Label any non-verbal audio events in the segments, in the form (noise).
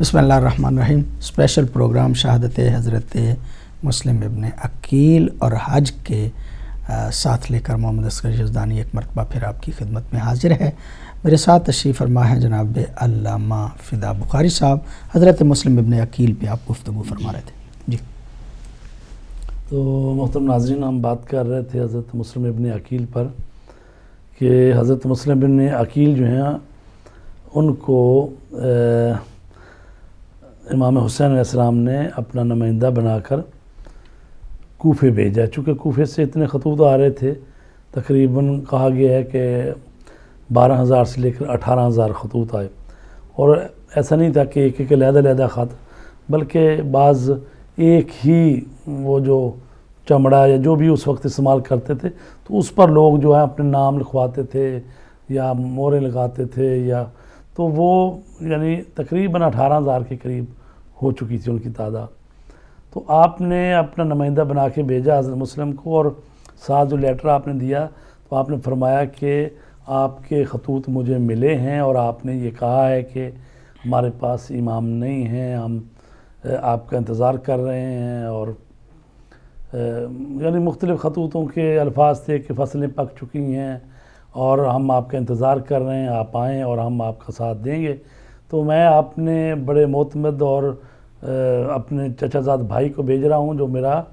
बसमीम special programme शहादत हज़रत मुस्लिम इबन अकील और हज के आ, साथ लेकर मोहम्मद असगर यजदानी एक मरतबा फिर आपकी खिदमत में हाजिर है। मेरे साथ तशरीफ़ फरमा है जनाब अल्लामा फ़िदा बुखारी साहब। हज़रत मुस्लिम इबन अकील पे आप गुफ्तु फरमा रहे थे। जी। तो मोहतरम नाजरीन हम बात कर रहे थे हज़रत मुस्लिम इबन अकील पर कि हज़रत मुस्लिम इबन अकील जो हैं उनको इमाम हुसैन आसमाम ने अपना नुमाइंदा बनाकर कोफे भेजा। चूँकि कोफे से इतने खतूत आ रहे थे, तकरीबन कहा गया है कि बारह हज़ार से लेकर अठारह हज़ार खतूत आए। और ऐसा नहीं था कि एक एक लहदा लहदा ख़त, बल्कि बाज़ एक ही वो जो चमड़ा या जो भी उस वक्त इस्तेमाल करते थे तो उस पर लोग जो है अपने नाम लिखवाते थे या मोहरें लगाते थे या तो वो यानी तकरीबन अठारह हज़ार के करीब हो चुकी थी उनकी तादाद। तो आपने अपना नुमाइंदा बना के भेजा हज़रत मुस्लिम को और साथ जो लेटर आपने दिया तो आपने फरमाया कि आपके खतूत मुझे मिले हैं और आपने ये कहा है कि हमारे पास इमाम नहीं हैं, हम आपका इंतज़ार कर रहे हैं और यानी मुख्तलिफ़ खतूतों के अल्फाज थे कि फ़सलें पक चुकी हैं और हम आपका इंतज़ार कर रहे हैं, आप आएँ और हम आपका साथ देंगे। तो मैं आपने बड़े मोतमद और अपने चचाजाद भाई को भेज रहा हूँ, जो मेरा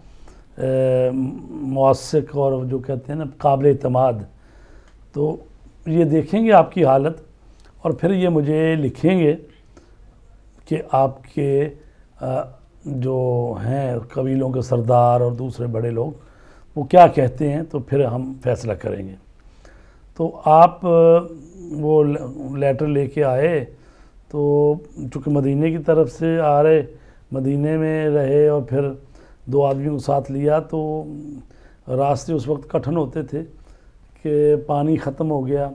मौसक और जो कहते हैं ना, काबिल अतमाद तो ये देखेंगे आपकी हालत, और फिर ये मुझे लिखेंगे कि आपके जो हैं कबीलों के सरदार और दूसरे बड़े लोग, वो क्या कहते हैं तो फिर हम फैसला करेंगे। तो आप वो लेटर लेके आए तो चूँकि मदीने की तरफ़ से आ रहे, मदीने में रहे और फिर दो आदमियों को साथ लिया तो रास्ते उस वक्त कठिन होते थे कि पानी ख़त्म हो गया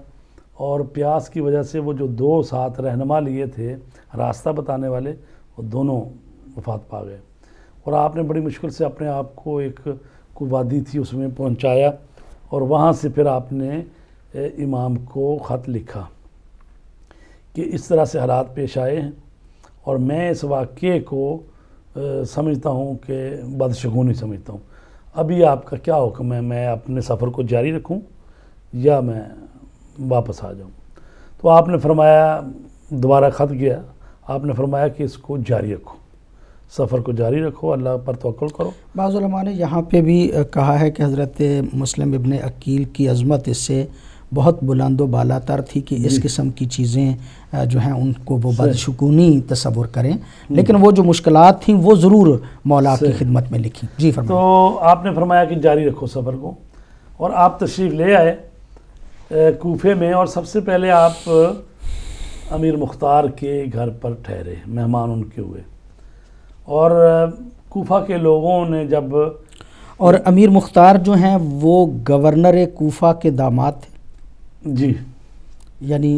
और प्यास की वजह से वो जो दो साथ रहनमा लिए थे, रास्ता बताने वाले, वो दोनों वफात पा गए। और आपने बड़ी मुश्किल से अपने आप को एक को वादी थी उसमें पहुँचाया और वहाँ से फिर आपने इमाम को ख़त लिखा। कि इस तरह से हालात पेश आए हैं। और मैं इस वाक़े को समझता हूँ कि बदशगुनी समझता हूँ। अभी आपका क्या हुक्म है? मैं अपने सफ़र को जारी रखूँ या मैं वापस आ जाऊँ? तो आपने फरमाया, दोबारा ख़त गया। आपने फरमाया कि इसको जारी रखो। सफ़र को जारी रखो, अल्लाह पर तोल करो। बाज़ा ने यहाँ पे भी कहा है कि हज़रत मुस्लिम इबन अकील की अज़मत इससे बहुत बुलंदो बालातर थी कि इस किस्म की चीज़ें जो हैं उनको वो बदशकूनी तस्वुर करें। लेकिन वो जो मुश्किल थी वो ज़रूर मौला की खिदमत में लिखी। जी फरमा तो आपने फरमाया कि जारी रखो सफ़र को और आप तशरीफ़ ले आए कोफे में और सबसे पहले आप अमीर मुख्तार के घर पर ठहरे मेहमान उनके हुए। और कोफा के लोगों ने जब और अमीर मुख्तार जो हैं वो गवर्नर कोफा के दामाद थे। जी। यानी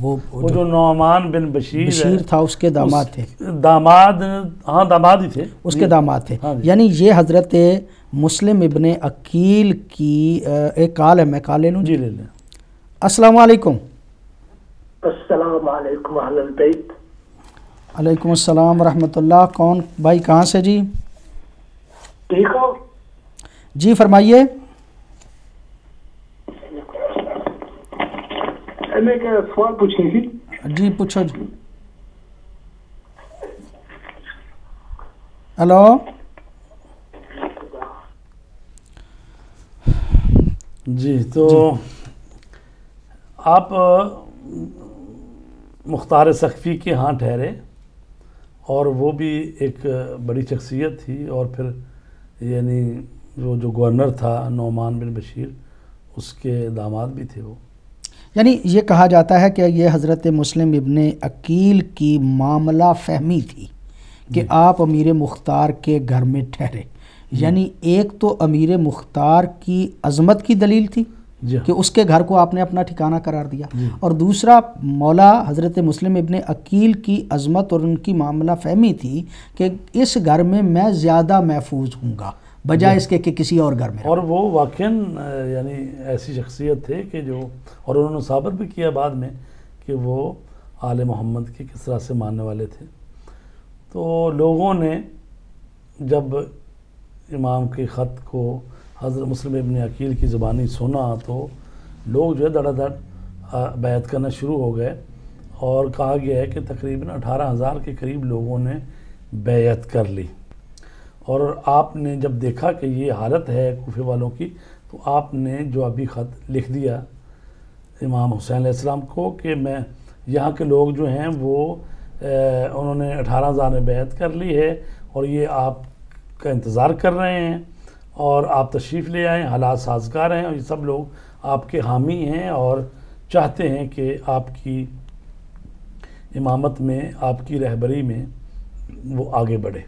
वो वो जो नौमान बिन बशीर बशीर था उसके दामाद थे। दामाद हाँ दामाद ही थे। उसके दामाद थे। हाँ यानी ये हज़रत मुस्लिम इबन अकील की एक काल है मैं काल ले लूँ जी? ले लें। अस्सलाम वालेकुम वालेकुम अस्सलाम रहमतुल्लाह कौन भाई कहाँ से जी? ठीक हो? जी फरमाइए। मैं क्या सवाल पूछनी थी जी। पूछो जी। हेलो। जी तो जी। आप मुख्तार सख्फी के यहाँ ठहरे और वो भी एक बड़ी शख्सियत थी और फिर यानी वो जो गवर्नर था नौमान बिन बशीर उसके दामाद भी थे वो। यानी ये कहा जाता है कि ये हज़रत मुस्लिम इबन अकील की मामला फहमी थी कि आप अमीर मुख्तार के घर में ठहरे। यानी एक तो अमीर मुख्तार की अजमत की दलील थी कि उसके घर को आपने अपना ठिकाना करार दिया। और दूसरा मौला हज़रत मुस्लिम इबन अकील की अजमत और उनकी मामला फहमी थी कि इस घर में मैं ज़्यादा महफूज हूँगा। बजाय इसके कि किसी और घर में और वो वाकन यानी ऐसी शख्सियत थे कि जो और उन्होंने साबित भी किया बाद में कि वो आल मोहम्मद के किस तरह से मानने वाले थे। तो लोगों ने जब इमाम के ख़त को हज़रत मुस्लिम इबन अकील की ज़बानी सुना तो लोग जो है धड़ाधड़ बैत करना शुरू हो गए और कहा गया है कि तकरीबन अठारह हज़ार के करीब लोगों ने बैत कर ली। और आपने जब देखा कि ये हालत है कोफे वालों की तो आपने जो अभी ख़त लिख दिया इमाम हुसैन आसमाम को कि मैं यहाँ के लोग जो हैं वो ए, उन्होंने अठारह हज़ार में बैत कर ली है और ये आपका इंतज़ार कर रहे हैं और आप तशरीफ़ ले आएँ हालात साजगार हैं और ये सब लोग आपके हामी हैं और चाहते हैं कि आपकी इमामत में आपकी रहबरी में वो आगे बढ़े।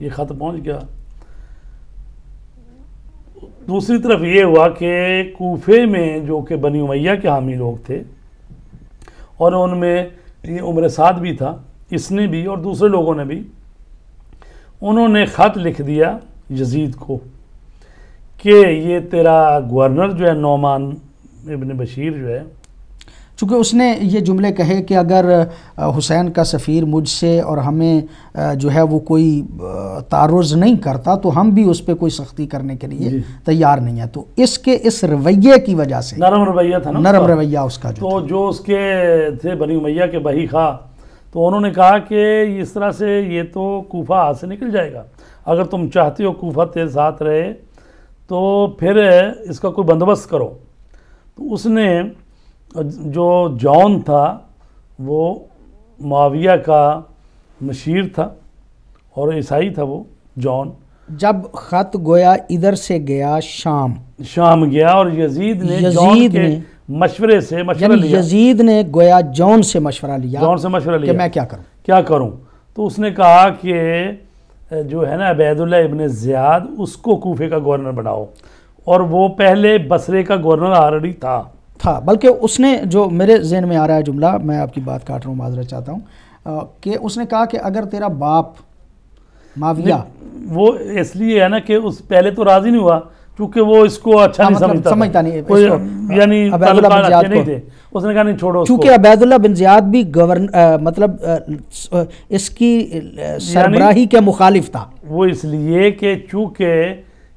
ये ख़त पहुँच गया। दूसरी तरफ़ ये हुआ कि कोफे में जो कि बनी उमैया के हामी लोग थे, और उनमें ये उम्र साद भी था, इसने भी और दूसरे लोगों ने भी, उन्होंने ख़त लिख दिया यजीद को कि ये तेरा गवर्नर जो है नौमान इबन बशीर जो है चूँकि उसने ये जुमले कहे कि अगर हुसैन का सफ़ीर मुझसे और हमें जो है वो कोई तारुज़ नहीं करता तो हम भी उस पर कोई सख्ती करने के लिए तैयार नहीं है। तो इसके इस रवैये की वजह से नरम रवैया था ना नरम रवैया उसका जो तो जो उसके थे बनी मैया के बही खा तो उन्होंने कहा कि इस तरह से ये तो कोफा हाथ से निकल जाएगा। अगर तुम चाहते हो कोफा तेरे साथ रहे तो फिर इसका कोई बंदोबस्त करो। तो उसने जो जॉन था वो माविया का मशीर था और ईसाई था वो जॉन। जब ख़त गोया इधर से गया शाम। शाम गया और यजीद ने यजीद ने मशवरे से मशवरा लिया। यजीद ने गोया जॉन से मशवरा लिया जॉन से मशवरा लिया। कि मैं क्या करूँ? क्या करूँ? तो उसने कहा कि जो है ना अबैदुल्ला इबन ज़ियाद उसको कूफे का गवर्नर बनाओ। और वो पहले बसरे का गवर्नर ऑलरेडी था। था। बल्कि उसने जो मेरे जहन में आ रहा है जुमला मैं आपकी बात काट रहा हूँ माजरत चाहता हूँ कि उसने कहा कि अगर तेरा बाप माविया वो इसलिए है ना कि उस पहले तो राज़ी नहीं हुआ क्योंकि वो इसको अच्छा नहीं मतलब समझता समझता नहीं यानी नहीं थे। उसने कहा नहीं छोड़ो क्योंकि अबैदुल्ला बिन जियाद भी गवर्न मतलब आ, इसकी सरबराही के मुखालिफ था। वो इसलिए कि चूँकि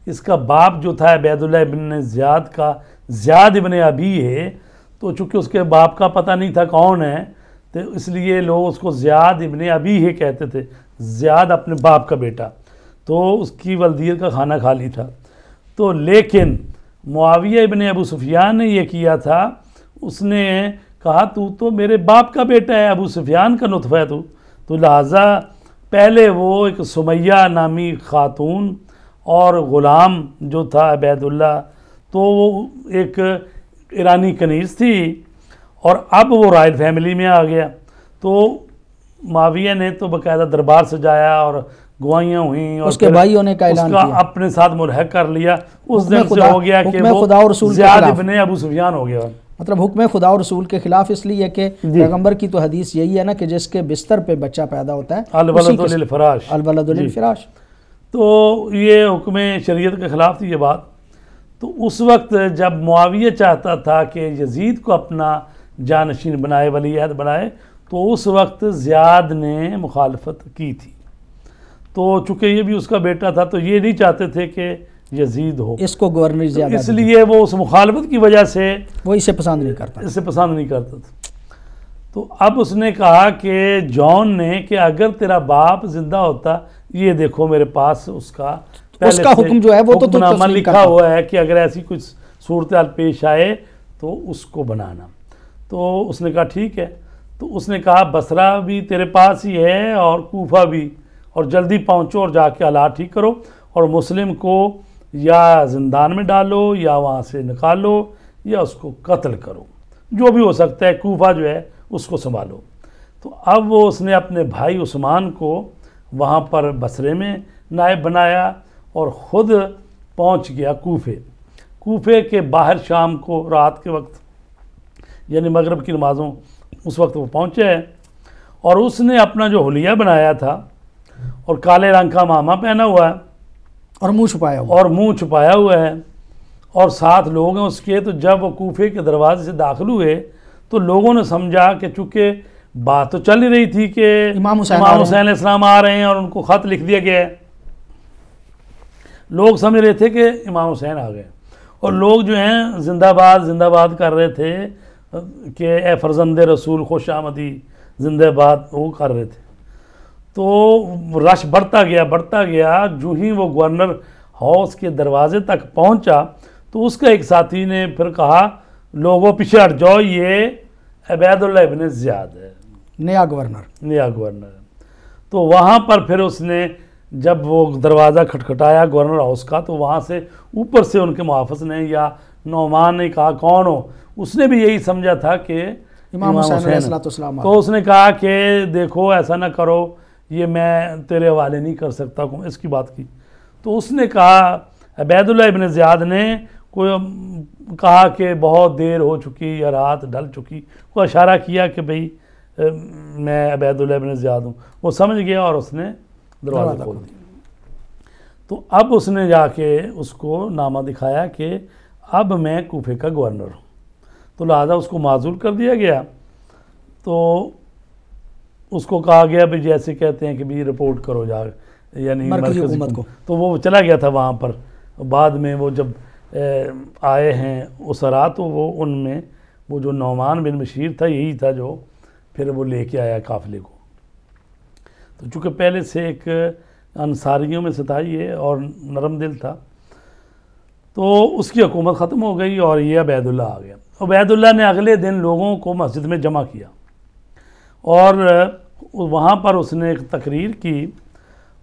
इसका बाप जो था अबैदुल्ला बिन जियाद का ज़्याद इबन अभी है तो चूँकि उसके बाप का पता नहीं था कौन है तो इसलिए लोग उसको ज़्याद इबन अभी है कहते थे, ज़्याद अपने बाप का बेटा। तो उसकी वल्दियत का खाना खा ली था। तो लेकिन मुआविया इबन अबू सुफियान ने यह किया था, उसने कहा, तू तो मेरे बाप का बेटा है, अबू सुफियान का नुतफ़ है तू। तो लिहाजा पहले वो एक सुमैया नामी ख़ातून और ग़ुलाम जो था अबैदुल्ला तो वो एक ईरानी कनीज़ थी और अब वो रॉयल फैमिली में आ गया। तो माविया ने तो बाकायदा दरबार सजाया और गवाइयाँ हुई और उसके भाइयों ने का उसका अपने साथ मुलहक कर लिया। उस दिन से हो गया कि वो खुदा और रसूल इब्ने अबू सुफियान हो गया। मतलब हुक्म खुदा और रसूल के खिलाफ इसलिए कि पैगंबर की तो हदीस यही है ना कि जिसके बिस्तर पे बच्चा पैदा होता है अलवलदुल फराश। तो ये हुक्म शरीयत के खिलाफ थी ये बात। तो उस वक्त जब मुआविया चाहता था कि यजीद को अपना जानशीन बनाए वली अहद बनाए तो उस वक्त ज़ियाद ने मुखालफत की थी। तो चूँकि ये भी उसका बेटा था तो ये नहीं चाहते थे कि यजीद हो। इसको गवर्नर तो इसलिए वो उस मुखालफत की वजह से वो इसे पसंद नहीं करता। इसे पसंद नहीं करता था। तो अब उसने कहा कि जॉन ने कि अगर तेरा बाप ज़िंदा होता ये देखो मेरे पास उसका उसका हुक्म जो है वो तो तुम लिखा हुआ है कि अगर ऐसी कुछ सूरत पेश आए तो उसको बनाना। तो उसने कहा ठीक है। तो उसने कहा बसरा भी तेरे पास ही है और कोफा भी और जल्दी पहुंचो और जाके हालात ठीक करो और मुस्लिम को या जिंदान में डालो या वहाँ से निकालो या उसको कत्ल करो। जो भी हो सकता है कोफा जो है उसको संभालो। तो अब वो उसने अपने भाई उस्मान को वहाँ पर बसरे में नायब बनाया और ख़ुद पहुँच गया कोफे। कोफे के बाहर शाम को रात के वक्त यानी मगरब की नमाज़ों उस वक्त वो पहुँचे हैं और उसने अपना जो होलिया बनाया था और काले रंग का मामा पहना हुआ है और मुँह छुपाया हुआ। और मुँह छुपाया हुआ है और सात लोग हैं उसके। तो जब वो कूफे के दरवाजे से दाखिल हुए तो लोगों ने समझा कि चूँकि बात तो चल ही रही थी कि इमाम हुसैन इमाम हुसैन इस्लाम आ रहे हैं और उनको ख़त लिख दिया गया है। लोग समझ रहे थे कि इमाम हुसैन आ गए। और लोग जो हैं जिंदाबाद जिंदाबाद कर रहे थे कि ए फरजंद रसूल खुश आमदी जिंदाबाद वो कर रहे थे। तो रश बढ़ता गया बढ़ता गया। जो ही वो गवर्नर हाउस के दरवाजे तक पहुँचा तो उसका एक साथी ने फिर कहा लोगों पीछे हट जाओ ये अबैदुल्ला इब्न ज़ियाद है। नया गवर्नर। नया गवर्नर तो वहाँ पर फिर उसने जब वो दरवाज़ा खटखटाया गवर्नर हाउस का तो वहाँ से ऊपर से उनके मुहाफ़ ने या नौमान ने कहा कौन हो? उसने भी यही समझा था कि इमाम हुसैन तो उसने कहा कि देखो ऐसा ना करो ये मैं तेरे हवाले नहीं कर सकता हूँ। इसकी बात की। तो उसने कहा अबैदुल्ला इब्न ज़ियाद ने कोई कहा कि बहुत देर हो चुकी या रात ढल चुकी को इशारा किया कि भाई मैं अबैदुल्ला इब्न ज़ियाद हूँ। वो समझ गया और उसने दरवाज़ा खोल दिया। तो अब उसने जाके उसको नामा दिखाया कि अब मैं कूफे का गवर्नर हूँ। तो लिहाजा उसको माजूल कर दिया गया। तो उसको कहा गया भी जैसे कहते हैं कि भी रिपोर्ट करो जा यानी मरकज़ी को। तो वो चला गया था वहाँ पर। बाद में वो जब आए हैं उसरा तो वो उनमें वो जो नौमान बिन बशीर था यही था जो फिर वो लेके आया काफ़िले को। तो चूँकि पहले से एक अंसारियों में से था ये और नरम दिल था तो उसकी हुकूमत ख़त्म हो गई और ये अबैदुल्ला आ गया। अबैदुल्ला ने अगले दिन लोगों को मस्जिद में जमा किया और वहाँ पर उसने एक तकरीर की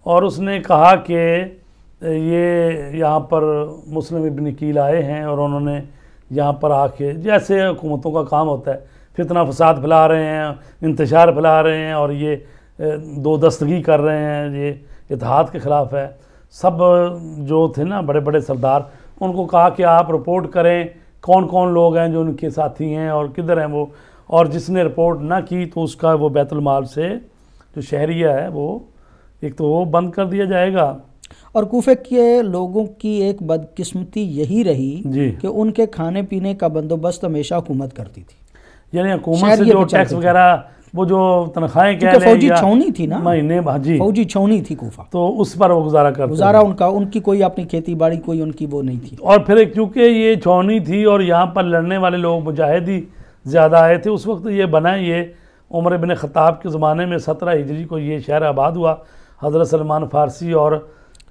और उसने कहा कि ये यहाँ पर मुस्लिम इब्न कील आए हैं और उन्होंने यहाँ पर आके, जैसे हुकूमतों का काम होता है, फितना फसाद फैला रहे हैं इंतशार फैला रहे हैं और ये दो दस्तगी कर रहे हैं ये इतिहाद के ख़िलाफ़ है। सब जो थे ना बड़े बड़े सरदार उनको कहा कि आप रिपोर्ट करें कौन कौन लोग हैं जो उनके साथी हैं और किधर हैं वो? और जिसने रिपोर्ट ना की तो उसका वो बैतुलमाल से जो शहरिया है वो एक तो वो बंद कर दिया जाएगा। और कूफे के लोगों की एक बदकिस्मती यही रही जी। कि उनके खाने पीने का बंदोबस्त हमेशा हुकूमत करती थी। यानी हुकूमत से जो टैक्स वगैरह वो जो तनख्वाहें लें फौजी या छावनी थी ना। महीने हाँ जी। फौजी छौनी थी कूफा। तो उस पर वो गुजारा करते गुजारा उनका उनकी कोई अपनी खेती बाड़ी कोई उनकी वो नहीं थी। और फिर क्योंकि ये छौनी थी और यहाँ पर लड़ने वाले लोग मुजाहिदी ज़्यादा आए थे उस वक्त ये बना ये उमर बिन ख़ताब के ज़माने में सत्रह हिजरी को ये शहर आबाद हुआ। हज़रत सलमान फ़ारसी और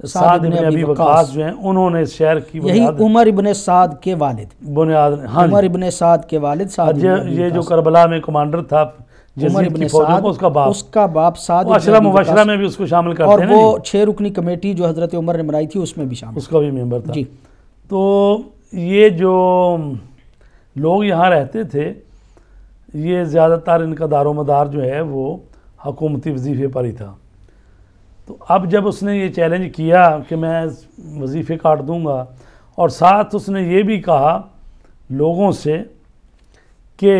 साद इब्न अबी वकास। जो हैं उन्होंने इस शहर की यही उमर इब्न साद के वालिद। बुनियाद हाँ उमर। इब्न साद के वालिद साद ये जो करबला में कमांडर था की फौजों को उसका बाप। उसका बाप साद अशरा मुबशरा में भी उसको शामिल करते और हैं वो छह रुकनी कमेटी जो हज़रत उमर ने बनाई थी उसमें भी शामिल। उसका भी मेंबर था। जी। तो ये जो लोग यहाँ रहते थे ये ज़्यादातर इनका दारो मदार जो है वो हकूमती वजीफ़े पर ही था। तो अब जब उसने ये चैलेंज किया कि मैं वजीफ़े काट दूँगा और साथ उसने ये भी कहा लोगों से कि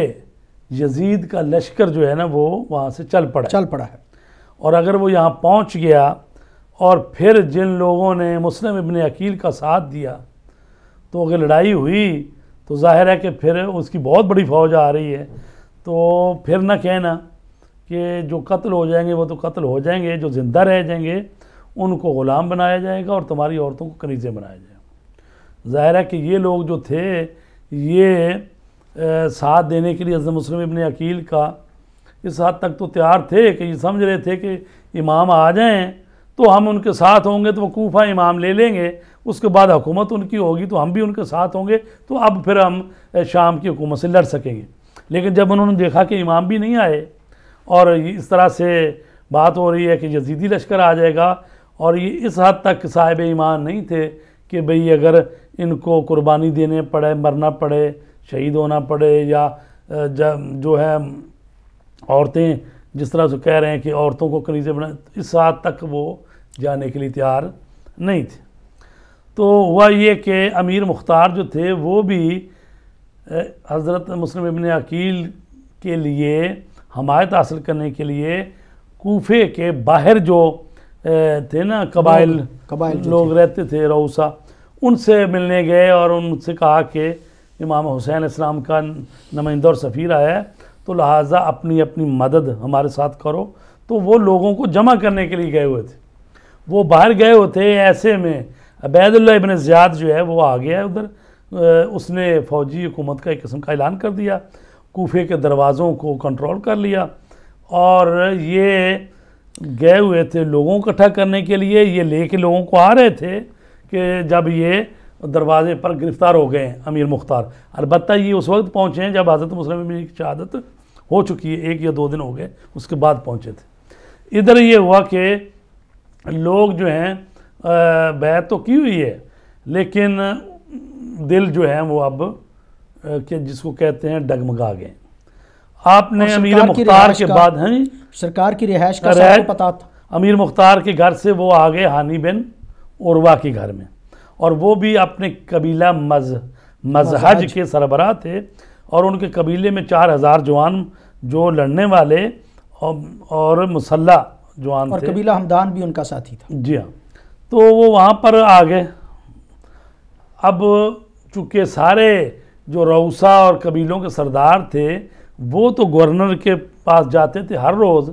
यजीद का लश्कर जो है ना वो वहाँ से चल पड़ा चल पड़ा है। और अगर वो यहाँ पहुँच गया और फिर जिन लोगों ने मुस्लिम इब्न अकील का साथ दिया तो अगर लड़ाई हुई तो ज़ाहिर है कि फिर उसकी बहुत बड़ी फौज आ रही है। तो फिर ना कहना कि जो कत्ल हो जाएँगे वो तो कत्ल हो जाएँगे जो ज़िंदा रह जाएँगे उनको ग़ुलाम बनाया जाएगा और तुम्हारी औरतों को कनीज़े बनाया जाएगा। ज़ाहिर है कि ये लोग जो थे ये साथ देने के लिए हज़रत मुस्लिम इब्न अकील का इस हद तक तो तैयार थे कि ये समझ रहे थे कि इमाम आ जाएँ तो हम उनके साथ होंगे तो वो कोफा इमाम ले लेंगे, उसके बाद हुकूमत उनकी होगी तो हम भी उनके साथ होंगे तो अब फिर हम शाम की हुकूमत से लड़ सकेंगे। लेकिन जब उन्होंने देखा कि इमाम भी नहीं आए और इस तरह से बात हो रही है कि यजीदी लश्कर आ जाएगा और ये इस हद तक साहिब ईमान नहीं थे कि भाई अगर इनको कुर्बानी देने पड़े, मरना पड़े शहीद होना पड़े या जो है औरतें जिस तरह से कह रहे हैं कि औरतों को कनीज़े बना इस हद तक वो जाने के लिए तैयार नहीं थे। तो हुआ ये कि अमीर मुख्तार जो थे वो भी हज़रत मुस्लिम इबन अकील के लिए हमायत हासिल करने के लिए कोफे के बाहर जो थे ना कबाइल कबाइल लोग रहते थे रऊसा उनसे मिलने गए और उनसे कहा कि इमाम हुसैन इस्लाम का नुमाइंदा और सफ़ीर आया है तो लिहाजा अपनी अपनी मदद हमारे साथ करो। तो वो लोगों को जमा करने के लिए गए हुए थे। वो बाहर गए हुए थे ऐसे में, अबैदुल्ला इबन ज़ियाद जो है वो आ गया है उधर। उसने फ़ौजी हुकूमत का एक किस्म का ऐलान कर दिया, कूफे के दरवाज़ों को कंट्रोल कर लिया और ये गए हुए थे लोगों को इकट्ठा करने के लिए। ये लेके लोगों को आ रहे थे कि जब ये दरवाजे पर गिरफ़्तार हो गए हैं अमीर मुख्तार। अलबत्त ये उस वक्त पहुँचे हैं जब हज़रत मुस्लिम की शहादत हो चुकी है एक या दो दिन हो गए उसके बाद पहुँचे थे। इधर ये हुआ कि लोग जो हैं बैत तो की हुई है लेकिन दिल जो है वो अब कि जिसको कहते हैं डगमगा गए। आपने अमीर मुख्तार के बाद हैं सरकार की रिहाइश का रिहाइश- पता था। अमीर मुख्तार के घर से वो आ गए हानी बिन उर्वा के घर में। और वो भी अपने कबीला मज मजहज। के सरबराह थे और उनके कबीले में चार हज़ार जवान जो लड़ने वाले और, और मुसल्ला जवान और थे। कबीला हमदान भी उनका साथी था। जी हाँ। तो वो वहाँ पर आ गए। अब चूँकि सारे जो रऊसा और कबीलों के सरदार थे वो तो गवर्नर के पास जाते थे हर रोज़।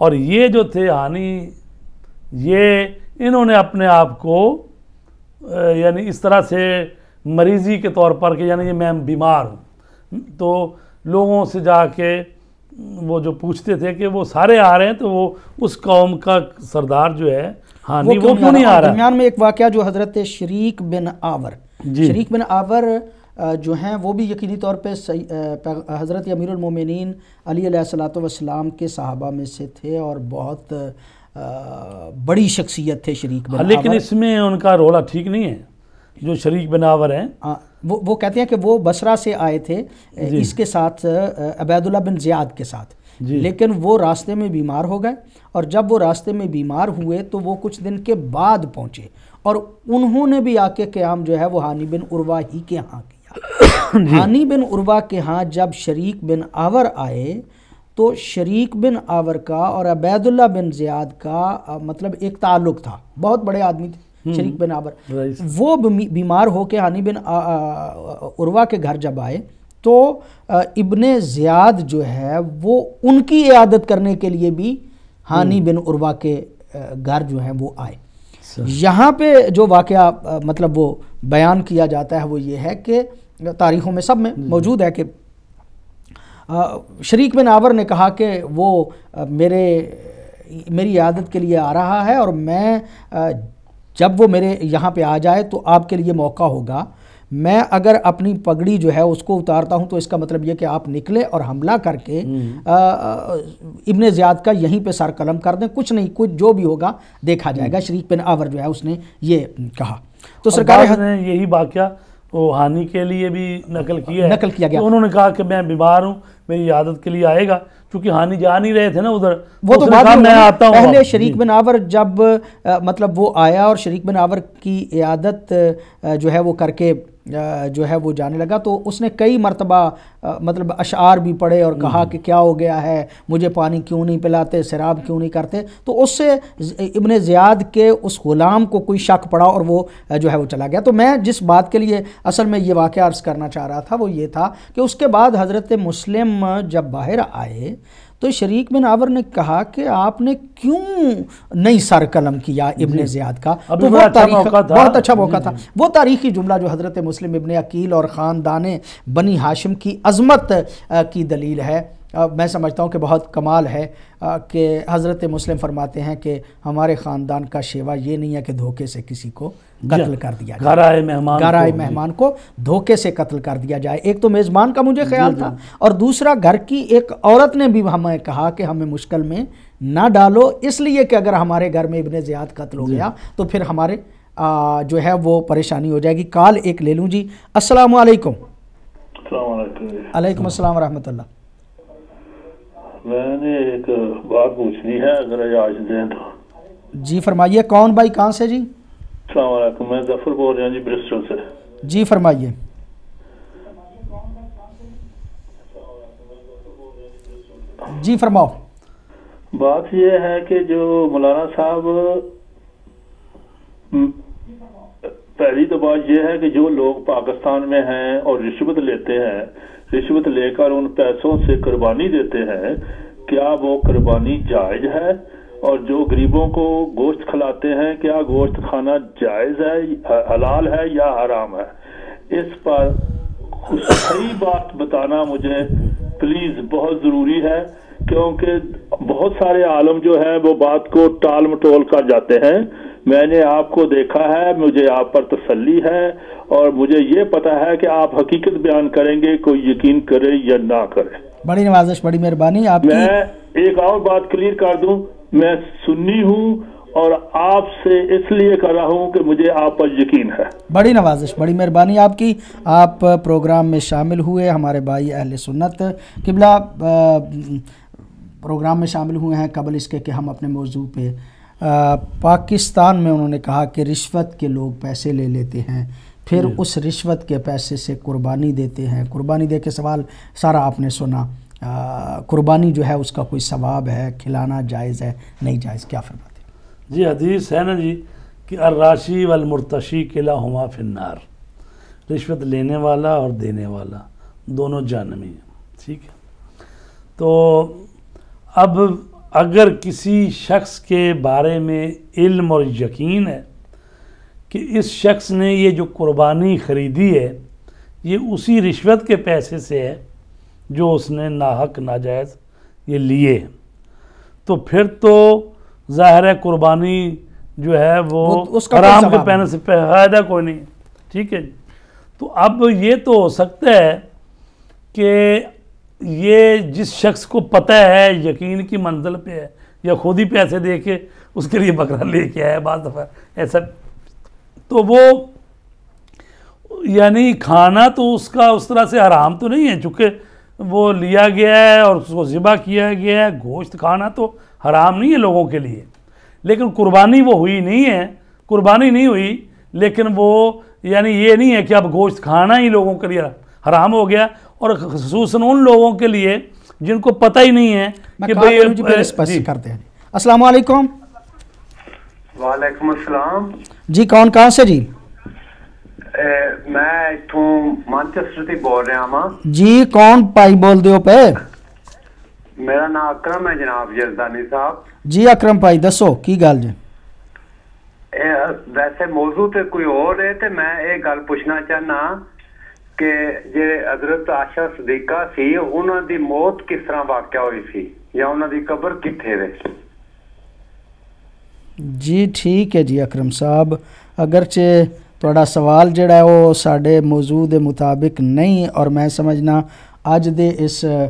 और ये जो थे हानि ये इन्होंने अपने आप को यानी इस तरह से मरीज़ी के तौर पर कि यानी ये मैं बीमार हूँ। तो लोगों से जाके वो जो पूछते थे कि वो सारे आ रहे हैं तो वो उस कौम का सरदार जो है हाँ वो क्यों नहीं आ रहा? दरमियान में एक वाक़या जो हज़रत शरीक बिन आवर। शरीक बिन आवर जो हैं वो भी यकीनी तौर पे हज़रत अमीरमिन अली वसलाम के सहाबा में से थे और बहुत बड़ी शख्सियत थे शरीक बिन हाँ, लेकिन इसमें उनका रोला ठीक नहीं है। जो शरीक बनावर हैं। आ, वो वो कहते हैं कि वो बसरा से आए थे इसके साथ अबैदुल्ला बिन ज़ियाद के साथ। लेकिन वो रास्ते में बीमार हो गए और जब वो रास्ते में बीमार हुए तो वो कुछ दिन के बाद पहुँचे और उन्होंने भी आके क्याम जो है वो हानी बिन उर्वा ही के यहाँ किया। (coughs) हानी बिन उर्वा के यहाँ जब शरीक बिन आवर आए तो शरीक बिन आवर का और अबैदुल्ला बिन ज़ियाद का मतलब एक ताल्लुक था। बहुत बड़े आदमी थे शरीक बिन आवर। वो बीमी- बीमार होकर हानी बिन आ- आ- उर्वा के घर जब आए तो इबन ज़ियाद जो है वो उनकी इयादत करने के लिए भी हानी बिन उर्वा के घर जो है वो आए। यहाँ पे जो वाक़या अ, मतलब वो बयान किया जाता है वो ये है कि तारीख़ों में सब में मौजूद है कि शरीक बिन आवर ने कहा कि वो मेरे मेरी आदत के लिए आ रहा है और मैं जब वो मेरे यहाँ पे आ जाए तो आपके लिए मौका होगा। मैं अगर अपनी पगड़ी जो है उसको उतारता हूँ तो इसका मतलब ये कि आप निकले और हमला करके अ, इब्ने ज़ियाद का यहीं पे सर कलम कर दें। कुछ नहीं कुछ जो भी होगा देखा जाएगा। शरीक बिन आवर जो है उसने ये कहा। तो सरकार ने यही वाक्य वो हानि के लिए भी नकल किया है। नकल किया गया। तो उन्होंने कहा कि मैं बीमार हूँ मेरी आदत के लिए आएगा। क्योंकि हानि जा नहीं रहे थे ना उधर वो तो बाद में मैं आता हूँ पहले शरीक जी। बिन आवर जब अ, मतलब वो आया और शरीक बिन आवर की अ, जो है वो करके जो है वो जाने लगा तो उसने कई मरतबा मतलब अशार भी पढ़े और कहा कि क्या हो गया है? मुझे पानी क्यों नहीं पिलाते? शराब क्यों नहीं करते? तो उससे इबन इब्ने ज़ियाद के उस गुलाम को कोई शक पड़ा और वो जो है वो चला गया। तो मैं जिस बात के लिए असल में ये वाक़ अर्ज़ करना चाह रहा था वो ये था कि उसके बाद हज़रत मुस्लिम जब बाहर आए तो शरीक बिन आवर ने कहा कि आपने क्यों नहीं सर कलम किया इब्ने ज़ियाद का? तो वो अच्छा तारीख मौका था। बहुत अच्छा मौका था। वो तारीखी जुमला जो हज़रत मुस्लिम इब्ने अकील और ख़ानदान बनी हाशिम की अज़मत की दलील है। मैं समझता हूँ कि बहुत कमाल है कि हज़रत मुस्लिम फरमाते हैं कि हमारे ख़ानदान का शेवा ये नहीं है कि धोखे से किसी को कत्ल कर दिया घर आए मेहमान घर आए को, मेहमान को धोखे से कत्ल कर दिया जाए। एक तो मेज़बान का मुझे ख्याल था और दूसरा घर की एक औरत ने भी हमें कहा कि हमें मुश्किल में ना डालो इसलिए कि अगर हमारे घर में इब्ने ज़ियाद कत्ल हो गया तो फिर हमारे आ, जो है वो परेशानी हो जाएगी। काल एक ले लूँ जी। अस्सलाम वालेकुम अलैक्म अलैकुम अस्सलाम रहमतुल्लाह मैंने एक बात पूछनी है अगर आज दें तो। जी फरमाइए कौन भाई कहाँ से जी? अलैक्म मैं ज़फ़र बोल रहा हूँ जी ब्रिस्टल से जी फरमाइए। जी फरमाओ। बात यह है कि जो मौलाना साहब हम्म, पहली तो बात यह है कि जो लोग पाकिस्तान में हैं और रिश्वत लेते हैं रिश्वत लेकर उन पैसों से कुर्बानी देते हैं क्या वो कुर्बानी जायज़ है? और जो गरीबों को गोश्त खिलाते हैं क्या गोश्त खाना जायज़ है हलाल है या हराम है? इस पर सही बात बताना मुझे प्लीज़ बहुत ज़रूरी है क्योंकि बहुत सारे आलम जो है वो बात को टाल मटोल कर जाते हैं। मैंने आपको देखा है मुझे आप पर तसल्ली है और मुझे ये पता है कि आप हकीकत बयान करेंगे कोई यकीन करे या ना करे। बड़ी नवाजिश बड़ी मेहरबानी। आपकी मैं एक और बात क्लियर कर दूँ मैं सुन्नी हूँ और आपसे इसलिए कर रहा हूँ कि मुझे आप पर यकीन है। बड़ी नवाजिश बड़ी मेहरबानी आपकी। आप प्रोग्राम में शामिल हुए हमारे भाई अहल सुन्नत किबला प्रोग्राम में शामिल हुए हैं कबल इसके कि हम अपने मौजू पे अ, पाकिस्तान में उन्होंने कहा कि रिश्वत के लोग पैसे ले लेते हैं। फिर उस रिश्वत के पैसे से कुर्बानी देते हैं। कुर्बानी दे के सवाल सारा आपने सुना। कुर्बानी जो है उसका कोई सवाब है, खिलाना जायज़ है, नहीं जायज़, क्या फरमाते? जी, हदीस है ना जी, कि अर्राशी वल मुर्तशी किला हुमा फिन्नार रिश्वत लेने वाला और देने वाला, दोनों जानमी हैं, ठीक है तो अब अगर किसी शख्स के बारे में इल्म और यकीन है कि इस शख्स ने ये जो कुर्बानी ख़रीदी है, ये उसी रिश्वत के पैसे से है जो उसने नाहक नाजायज़ ये लिए तो फिर तो ज़ाहिर है कुर्बानी जो है वो, वो- उसका कोई हराम के पहने से फ़ायदा कोई नहीं ठीक है तो अब ये तो हो सकता है कि ये जिस शख्स को पता है यकीन की मंजिल पे है या खुद ही पैसे दे के उसके लिए बकरा लेके आया बात दफ़ा ऐसा। तो वो यानी खाना तो उसका उस तरह से हराम तो नहीं है चूँकि वो लिया गया है और उसको ज़िबा किया गया है गोश्त खाना तो हराम नहीं है लोगों के लिए। लेकिन कुर्बानी वो हुई नहीं है कुर्बानी नहीं हुई लेकिन वो यानी ये नहीं है कि अब गोश्त खाना ही लोगों के लिए हराम हो गया और खसूसन उन लोगों के लिए जिनको पता ही नहीं है कि भाई स्पष्ट करते हैं अस्सलाम वालेकुम। वालेकुम अस्सलाम। जी कौन कहाँ से जी? ਮੈਂ ਇਥੋਂ ਮਾਂਚੈਸਟਰ ਤੋਂ ਬੋਲ ਰਿਹਾ ਹਾਂ ਜੀ ਕੌਣ ਭਾਈ ਬੋਲਦੇ ਹੋ ਪਏ ਮੇਰਾ ਨਾਮ ਅਕਰਮ ਹੈ ਜਨਾਬ ਜਰਦਾਨੀ ਸਾਹਿਬ। ਜੀ ਅਕਰਮ ਭਾਈ ਦੱਸੋ ਕੀ ਗੱਲ ਜੀ? ਇਹ ਵੈਸੇ ਮੌਜੂ ਤੇ ਕੋਈ ਹੋਰ ਹੈ ਤੇ ਮੈਂ ਇਹ ਗੱਲ ਪੁੱਛਣਾ ਚਾਹਨਾ ਕਿ ਜਿਹੜੇ ਹਜ਼ਰਤ ਆਸ਼ਾ ਸਦੀਕਾ ਸੀ ਉਹਨਾਂ ਦੀ ਮੌਤ ਕਿਸ ਤਰ੍ਹਾਂ ਵਾਕਿਆ ਹੋਈ ਸੀ? ਜਾਂ ਉਹਨਾਂ ਦੀ ਕਬਰ ਕਿੱਥੇ ਵੇ? ਜੀ ਠੀਕ ਹੈ ਜੀ ਅਕਰਮ ਸਾਹਿਬ। ਅਗਰਚੇ ਤੁਹਾਡਾ ਸਵਾਲ ਜਿਹੜਾ ਹੈ ਉਹ ਸਾਡੇ ਮੌਜੂ ਦੇ ਮੁਤਾਬਿਕ ਨਹੀਂ ਔਰ ਮੈਂ ਸਮਝਣਾ ਅੱਜ ਦੇ ਇਸ ਅ,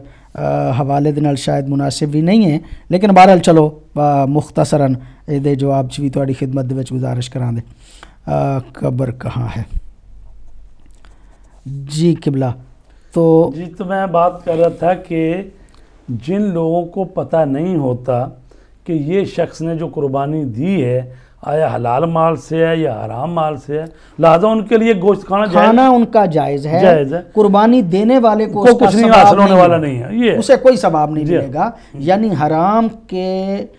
ਹਵਾਲੇ ਦੇ ਨਾਲ ਸ਼ਾਇਦ ਮੁਨਾਸਿਬ ਵੀ ਨਹੀਂ ਹੈ ਲੇਕਿਨ ਬਹਰਹਾਲ ਚਲੋ ਅ, ਮੁਖਤਸਰਨ ਇਹਦੇ ਜਵਾਬ 'ਚ ਵੀ ਤੁਹਾਡੀ ਖਿਦਮਤ ਦੇ ਵਿੱਚ ਗੁਜ਼ਾਰਿਸ਼ ਕਰਾਂਗੇ ਅ, ਕਬਰ ਕਹਾਂ ਹੈ जी किबला तो जी तो मैं बात कर रहा था कि जिन लोगों को पता नहीं होता कि ये शख्स ने जो कुर्बानी दी है आया हलाल माल से है या हराम माल से है लिहाजा उनके लिए गोश्त खाना खाना उनका जायज़ है। जायज़ है। कुर्बानी देने वाले को को कुछ नहीं हासिल होने वाला नहीं है, ये। उसे कोई सवाब नहीं। मिलेगा। यानी हराम के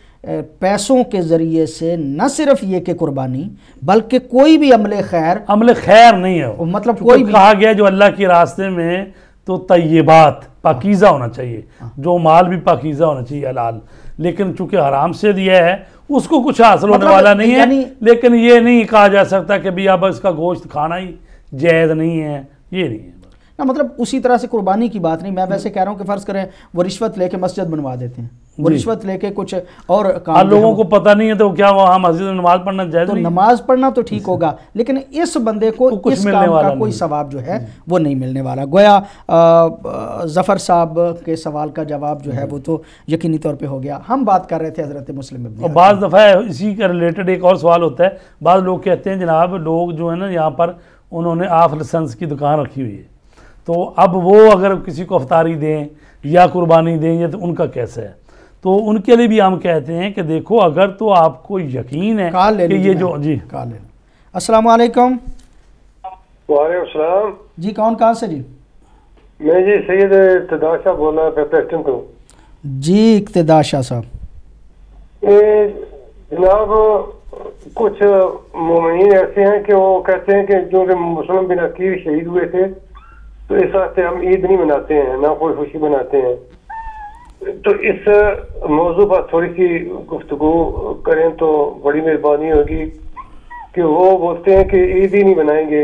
पैसों के ज़रिए से न सिर्फ़ ये कि कुर्बानी बल्कि कोई भी अमले खैर अमल खैर नहीं है मतलब कोई कहा गया जो अल्लाह के रास्ते में तो तय्यबात पाकीज़ा होना चाहिए। हाँ। जो माल भी पाकीज़ा होना चाहिए हलाल। लेकिन चूँकि हराम से दिया है उसको कुछ हासिल होने मतलब वाला नहीं है। लेकिन ये नहीं कहा जा सकता कि भाई अब इसका गोश्त खाना ही जायज़ नहीं है ये नहीं है। ना मतलब उसी तरह से कुर्बानी की बात नहीं मैं वैसे कह रहा हूँ कि फ़र्ज़ करें वो रिश्वत लेके मस्जिद बनवा देते हैं। वो रिश्वत लेके कुछ और काम है लोगों को पता नहीं है तो क्या वहाँ मस्जिद में नमाज़ पढ़ना जायज़ तो नमाज़ पढ़ना तो ठीक होगा लेकिन इस बंदे को को कुछ इस मिलने काम वाला का कोई। सवाब जो है वो नहीं मिलने वाला। गोया जफ़र साहब के सवाल का जवाब जो है वो तो यकीनी तौर पर हो गया। हम बात कर रहे थे हज़रत मुस्लिम और बाज़ दफ़ा इसी का रिलेटेड एक और सवाल होता है। बाद लोग कहते हैं जनाब लोग जो है ना यहाँ पर उन्होंने आफ लाइसेंस की दुकान रखी हुई है। तो अब वो अगर किसी को अफ्तारी दें या कुर्बानी दें या तो उनका कैसा है? तो उनके लिए भी हम कहते हैं कि देखो अगर तो आपको यकीन है कॉल ले कि ये जो जी। कॉल ले अस्सलाम वालेकुम वालेकुम जी कौन कहाँ से जी? मैं जी सैयद तदाशा बोल रहा को जी इक्तदा शाह साहब। ये जनाब कुछ मोमिन ऐसे हैं कि वो कहते हैं कि जो मुस्लिम बिन अकीर शहीद हुए थे तो इस वास्ते हम ईद नहीं मनाते हैं ना कोई खुशी मनाते हैं। तो इस मौजू पर थोड़ी सी गुफ्तु करें तो बड़ी मेहरबानी होगी कि वो बोलते हैं कि ईद ही नहीं मनाएँगे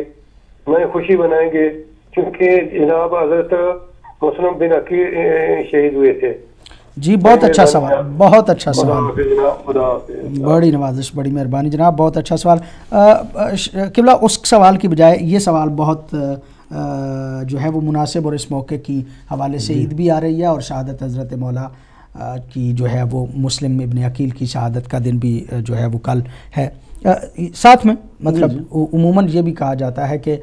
ना खुशी मनाएँगे क्योंकि जनाब हज़रत मुस्लिम बिन अकील अ, शहीद हुए थे। जी बहुत अच्छा सवाल बहुत अच्छा सवाल। बड़ी नवाजिश बड़ी मेहरबानी जनाब बहुत अच्छा सवाल। किबला उस सवाल की बजाय ये सवाल बहुत जो है वो मुनासिब और इस मौके की हवाले से ईद भी आ रही है और शहादत हज़रत मौला की जो है वो मुस्लिम इबन अकील की शहादत का दिन भी जो है वो कल है। साथ में मतलब उमूमन ये भी कहा जाता है कि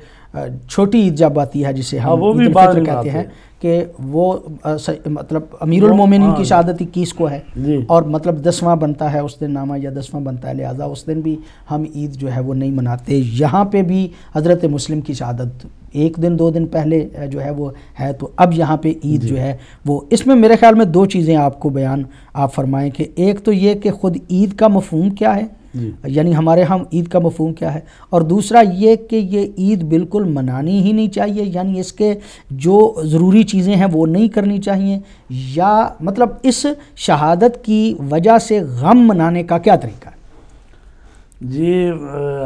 छोटी ईद जब आती है जिसे हाँ, हम वो भी फित्र कहते हैं कि वो स- मतलब अमीरुल मोमिनीन हाँ, की शहादत इक्कीस को है और मतलब दसवां बनता है उस दिन नामा या दसवां बनता है लिहाजा उस दिन भी हम ईद जो है वो नहीं मनाते। यहाँ पे भी हज़रत मुस्लिम की शहादत एक दिन दो दिन पहले जो है वो है तो अब यहाँ पे ईद जो। है वो। इसमें मेरे ख्याल में दो चीज़ें आपको बयान आप फरमाएँ कि एक तो ये कि ख़ुद ईद का मफहम क्या है यानी हमारे हम ईद का मफहम क्या है और दूसरा ये कि ये ईद बिल्कुल मनानी ही नहीं चाहिए यानी इसके जो ज़रूरी चीज़ें हैं वो नहीं करनी चाहिए या मतलब इस शहादत की वजह से गम मनाने का क्या तरीका है? जी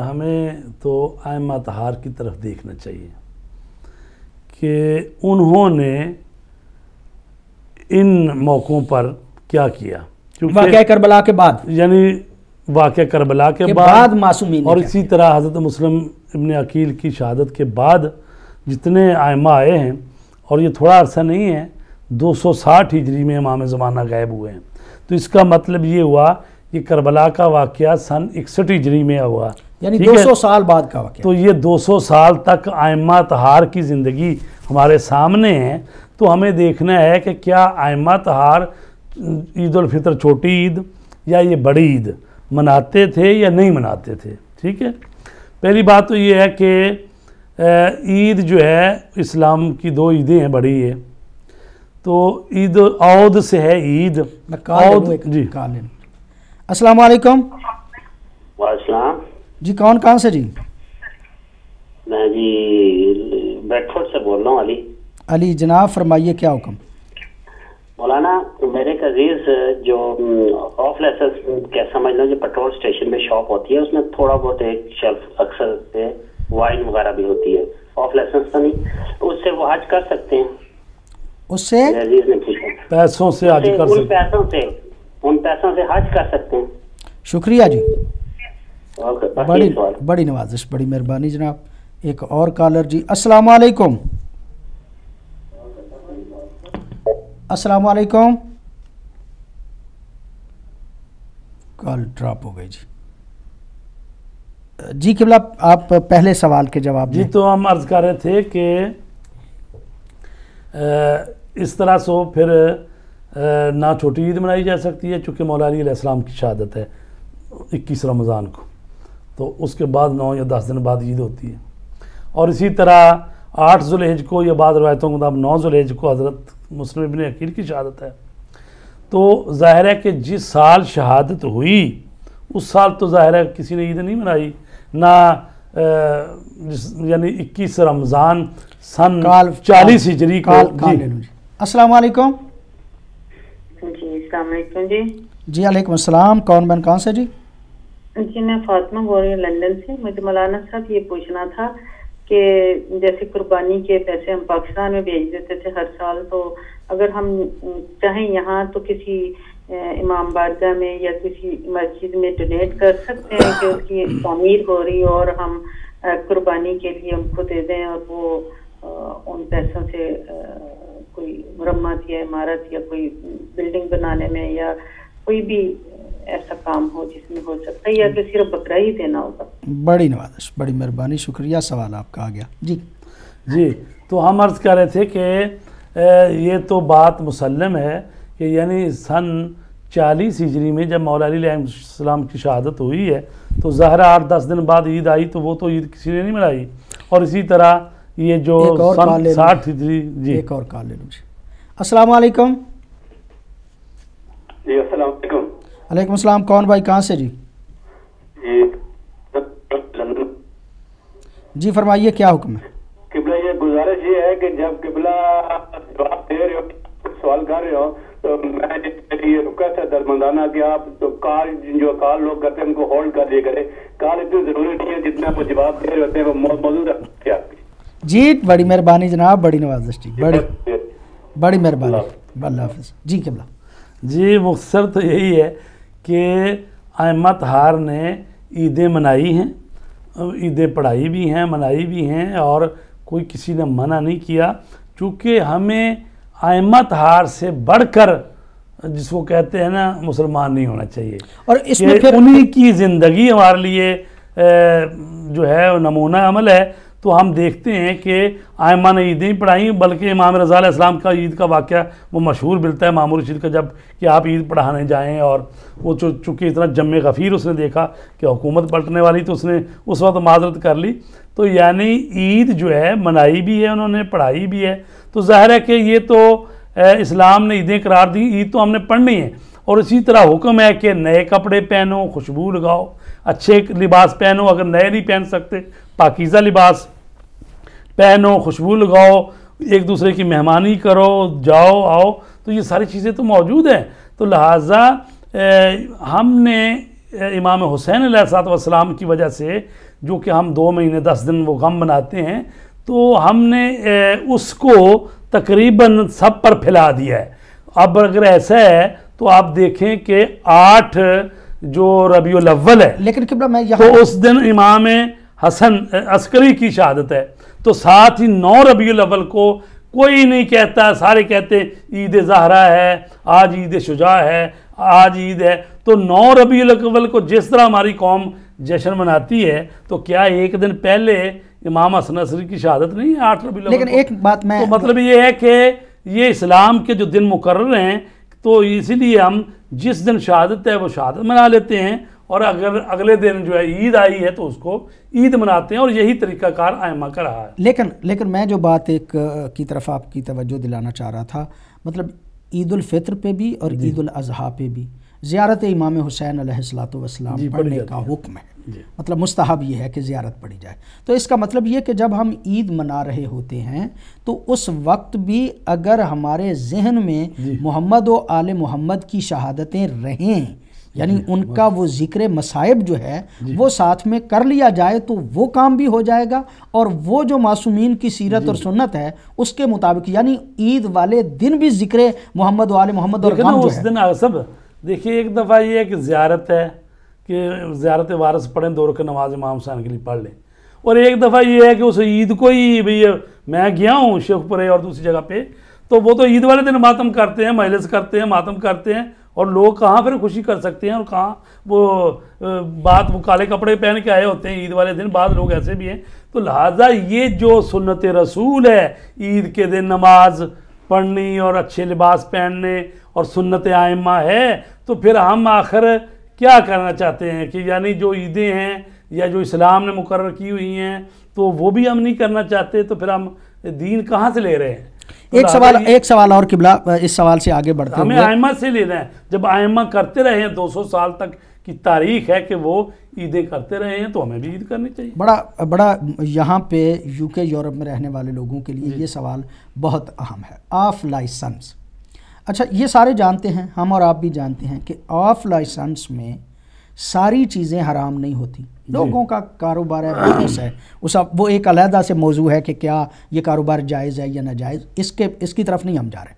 हमें तो आयमा तहार की तरफ़ देखना चाहिए। कि उन्होंने इन मौक़ों पर क्या किया? वाक़ करबला के बाद। यानी वाक़ करबला के के बाद, बाद और इसी तरह हज़रत मुस्लिम इब्न अकील की शहादत के बाद जितने आयमा आए हैं और ये थोड़ा अरसा नहीं है 260 हिजरी में इमाम ज़माना गायब हुए हैं। तो इसका मतलब ये हुआ कि करबला का वाक़ सन इकसठ हिजरी में हुआ। यानी ठीक 200 साल बाद का वाक़ तो ये 200 साल तक आयमा तहार की ज़िंदगी हमारे सामने है तो हमें देखना है कि क्या आयमा तहार ईद उल फितर छोटी ईद या ये बड़ी ईद मनाते थे या नहीं मनाते थे ठीक है? पहली बात तो ये है कि ईद जो है इस्लाम की दो ईदें हैं बड़ी है। तो ईद औद से है ईद। औद जी। अस्सलाम वालेकुम। वासलाम जी कौन कहाँ से जी? मैं जी बेडफोर्ड से बोल रहा हूँ अली। अली जनाब फरमाइए क्या हुक्म? मौलाना मेरे एक अज़ीज़ जो ऑफ़ लाइसेंस क्या समझ लो जो पेट्रोल स्टेशन में शॉप होती है उसमें थोड़ा बहुत एक शेल्फ अक्सर पे वाइन वगैरह भी होती है। ऑफ़ लाइसेंस तो नहीं उससे वो हज कर सकते हैं। उससे? अज़ीज़ ने पूछा। पैसों से आज कर उन सकते पैसों से उन पैसों से हज कर सकते हैं। शुक्रिया जी। बड़ी बड़ी नवाजिश बड़ी मेहरबानी जनाब। एक और कॉलर जी अस्सलाम वालेकुम अस्सलाम वालेकुम कॉल ड्रॉप हो गई जी। जी किबला आप पहले सवाल के जवाब जी तो हम अर्ज़ कर रहे थे कि इस तरह से फिर ना छोटी ईद मनाई जा सकती है चूँकि मौला अली अलैहिस्सलाम की शहादत है इक्कीस रमज़ान को। तो उसके बाद नौ या दस दिन बाद ईद होती है। और इसी तरह आठ जुलहज को या बाद रवायतों के मुताबिक नौ जुलहज को हज़रत मुस्लिम इबन अकील की शहादत है। तो ज़ाहिर है कि जिस साल शहादत हुई उस साल तो ज़ाहिर है किसी ने ईद नहीं मनाई ना यानी इक्कीस रमज़ान सन काल चालीस हिजरी काल काल जी। ले लूँ जी। वालेकुम जी अस्सलाम वालेकुम जी। जी वालेकुम अस्सलाम। कौन बन कौन से जी? जी, मैं फातिमा हूँ लंदन से। मुझे मौलाना साहब ये पूछना था कि जैसे कुर्बानी के पैसे हम पाकिस्तान में भेज देते थे हर साल तो अगर हम चाहें यहाँ तो किसी इमाम बारगाह में या किसी मस्जिद में डोनेट कर सकते हैं कि उसकी तमीर हो रही और हम कुर्बानी के लिए उनको दे दें और वो उन पैसों से कोई मरम्मत या इमारत या कोई बिल्डिंग बनाने में या कोई भी ऐसा काम हो जिसमें हो सकता है या कि सिर्फ़ बकरा ही देना होगा। बड़ी नवाजिश बड़ी मेहरबानी शुक्रिया सवाल आपका आ गया। जी। जी तो हम अर्ज़ कर रहे थे कि ये तो बात मुसलम है कि यानी सन चालीस हिजरी में जब मौला अली की शहादत हुई है तो ज़हरा आठ दस दिन बाद ईद आई तो वो तो ईद किसी ने नहीं मनाई। और इसी तरह ये जो सन साठ हिजरी जी। एक और कॉल ले लूँ जी। अस्सलाम जी अस्सलाम वालेकुम अस्सलाम कौन भाई कहाँ से जी? जी फरमाइए क्या हुक्म है? किबला ये गुजारिश ये है कि जब किबला जवाब दे रहे हो सवाल कर रहे हो तो मैं ये रुका था दरमंदाना कि आप तो कॉल जो कॉल लोग करते हैं उनको होल्ड कर दिए करें। कॉल इतनी ज़रूरी नहीं है जितना वो जवाब दे रहे होते हैं वो मौजूद हैं आपकी। जी बड़ी मेहरबानी जनाब बड़ी नवाजश बड़ी बड़ी मेहरबानी। अल्लाह हाफिज़। जी किबला। जी मुख्तर तो यही है कि अहमद हार ने ईदें मनाई हैं ईदें पढ़ाई भी हैं मनाई भी हैं और कोई किसी ने मना नहीं किया। चूँकि हमें अहमद हार से बढ़कर जिसको कहते हैं ना मुसलमान नहीं होना चाहिए। और इसमें फिर उन्हीं की ज़िंदगी हमारे लिए जो है नमूना अमल है। तो हम देखते हैं कि आयमा ने ईदें ही पढ़ाई, बल्कि इमाम रज़ा अलैहिस्सलाम का ईद का वाक़ वो मशहूर मिलता है मामूर रशीद का, जब कि आप ईद पढ़ाने जाएँ और वो चूँकि इतना जम्मे गफ़ीर उसने देखा कि हुकूमत पलटने वाली तो उसने उस वक्त माजरत कर ली। तो यानी ईद जो है, मनाई भी है, उन्होंने पढ़ाई भी है। तो ज़ाहिर है कि ये तो इस्लाम ने ईदें करार दी, ईद तो हमने पढ़नी है। और इसी तरह हुक्म है कि नए कपड़े पहनो, खुशबू लगाओ, अच्छे लिबास पहनो, अगर नए नहीं पहन सकते, पाकिज़ा लिबास पहनो खुशबू लगाओ एक दूसरे की मेहमानी करो जाओ आओ तो ये सारी चीज़ें तो मौजूद हैं। तो लिहाजा हमने इमाम हुसैन वसलाम की वजह से जो कि हम दो महीने दस दिन वो गम मनाते हैं तो हमने उसको तकरीबन सब पर फैला दिया है। अब अगर ऐसा है तो आप देखें कि आठ जो रबीउल अव्वल है लेकिन किबला मैं तो उस दिन इमाम हसन अस्करी की शहादत है। तो साथ ही नौ रबीउल अव्वल को कोई नहीं कहता सारे कहते ईद ज़हरा है आज ईद शुजा है आज ईद है। तो नौ रबी अव्वल को जिस तरह हमारी कौम जश्न मनाती है तो क्या एक दिन पहले इमाम हसन अस्करी की शहादत नहीं है आठ रबी लेकिन एक बात मैं तो मतलब ये है कि ये इस्लाम के जो दिन मुकर्र हैं तो इसीलिए हम जिस दिन शहादत है वो शहादत मना लेते हैं। और अगर अगले दिन जो है ईद आई है तो उसको ईद मनाते हैं और यही तरीकाकार आयमा का रहा है। लेकिन लेकिन मैं जो बात एक की तरफ़ आपकी तवज्जो दिलाना चाह रहा था मतलब ईद उल फित्र पे भी और ईद उल अजहा पे भी। ज़्यारत इमाम हुसैन अलैहिस्सलाम पढ़ने का हुक्म है। मतलब मुस्तहब ये है कि ज़्यारत पढ़ी जाए। तो इसका मतलब ये कि जब हम ईद मना रहे होते हैं तो उस वक्त भी अगर हमारे जहन में मोहम्मद व आल मोहम्मद की शहादतें रहें यानी उनका वो ज़िक्र मसाइब जो है वो साथ में कर लिया जाए तो वो काम भी हो जाएगा और वो जो मासूमीन की सीरत और सुन्नत है उसके मुताबिक यानी ईद वाले दिन भी ज़िक्र मोहम्मद वाले मोहम्मद और उस दिन सब देखिए एक दफ़ा ये है कि ज़्यारत है कि ज़्यारत वारस पढ़ें दो रख नमाज़ इमाम हुसैन के लिए पढ़ लें। और एक दफ़ा ये है कि उस ईद को ही भैया मैं गया हूँ शेखपुरे और दूसरी जगह पे तो वो तो ईद वाले दिन मातम करते हैं महलस करते हैं मातम करते हैं और लोग कहाँ फिर खुशी कर सकते हैं और कहाँ वो बात, वो काले कपड़े पहन के आए होते हैं ईद वाले दिन, बाद लोग ऐसे भी हैं। तो लिहाजा ये जो सुन्नत रसूल है, ईद के दिन नमाज़ पढ़नी और अच्छे लिबास पहनने और सुन्नत आयमा है तो फिर हम आखिर क्या करना चाहते हैं कि यानी जो ईदें हैं या जो इस्लाम ने मुकर की हुई हैं तो वो भी हम नहीं करना चाहते तो फिर हम दीन कहाँ से ले रहे हैं? एक सवाल एक सवाल और किबला इस सवाल से आगे बढ़ते हमें आयमा से लेना है। जब आयमा करते रहे हैं 200 साल तक की तारीख है कि वो ईदें करते रहे हैं तो हमें भी ईद करनी चाहिए। बड़ा बड़ा यहाँ पे यूके यूरोप में रहने वाले लोगों के लिए ये सवाल बहुत अहम है। Off license. अच्छा ये सारे जानते हैं हम और आप भी जानते हैं कि ऑफ़ लाइसेंस में सारी चीज़ें हराम नहीं होती। लोगों का कारोबार है बिज़नेस है। उस वो एक अलहदा से मौजू है कि क्या ये कारोबार जायज़ है या नाजायज़ इसके इसकी तरफ़ नहीं हम जा रहे।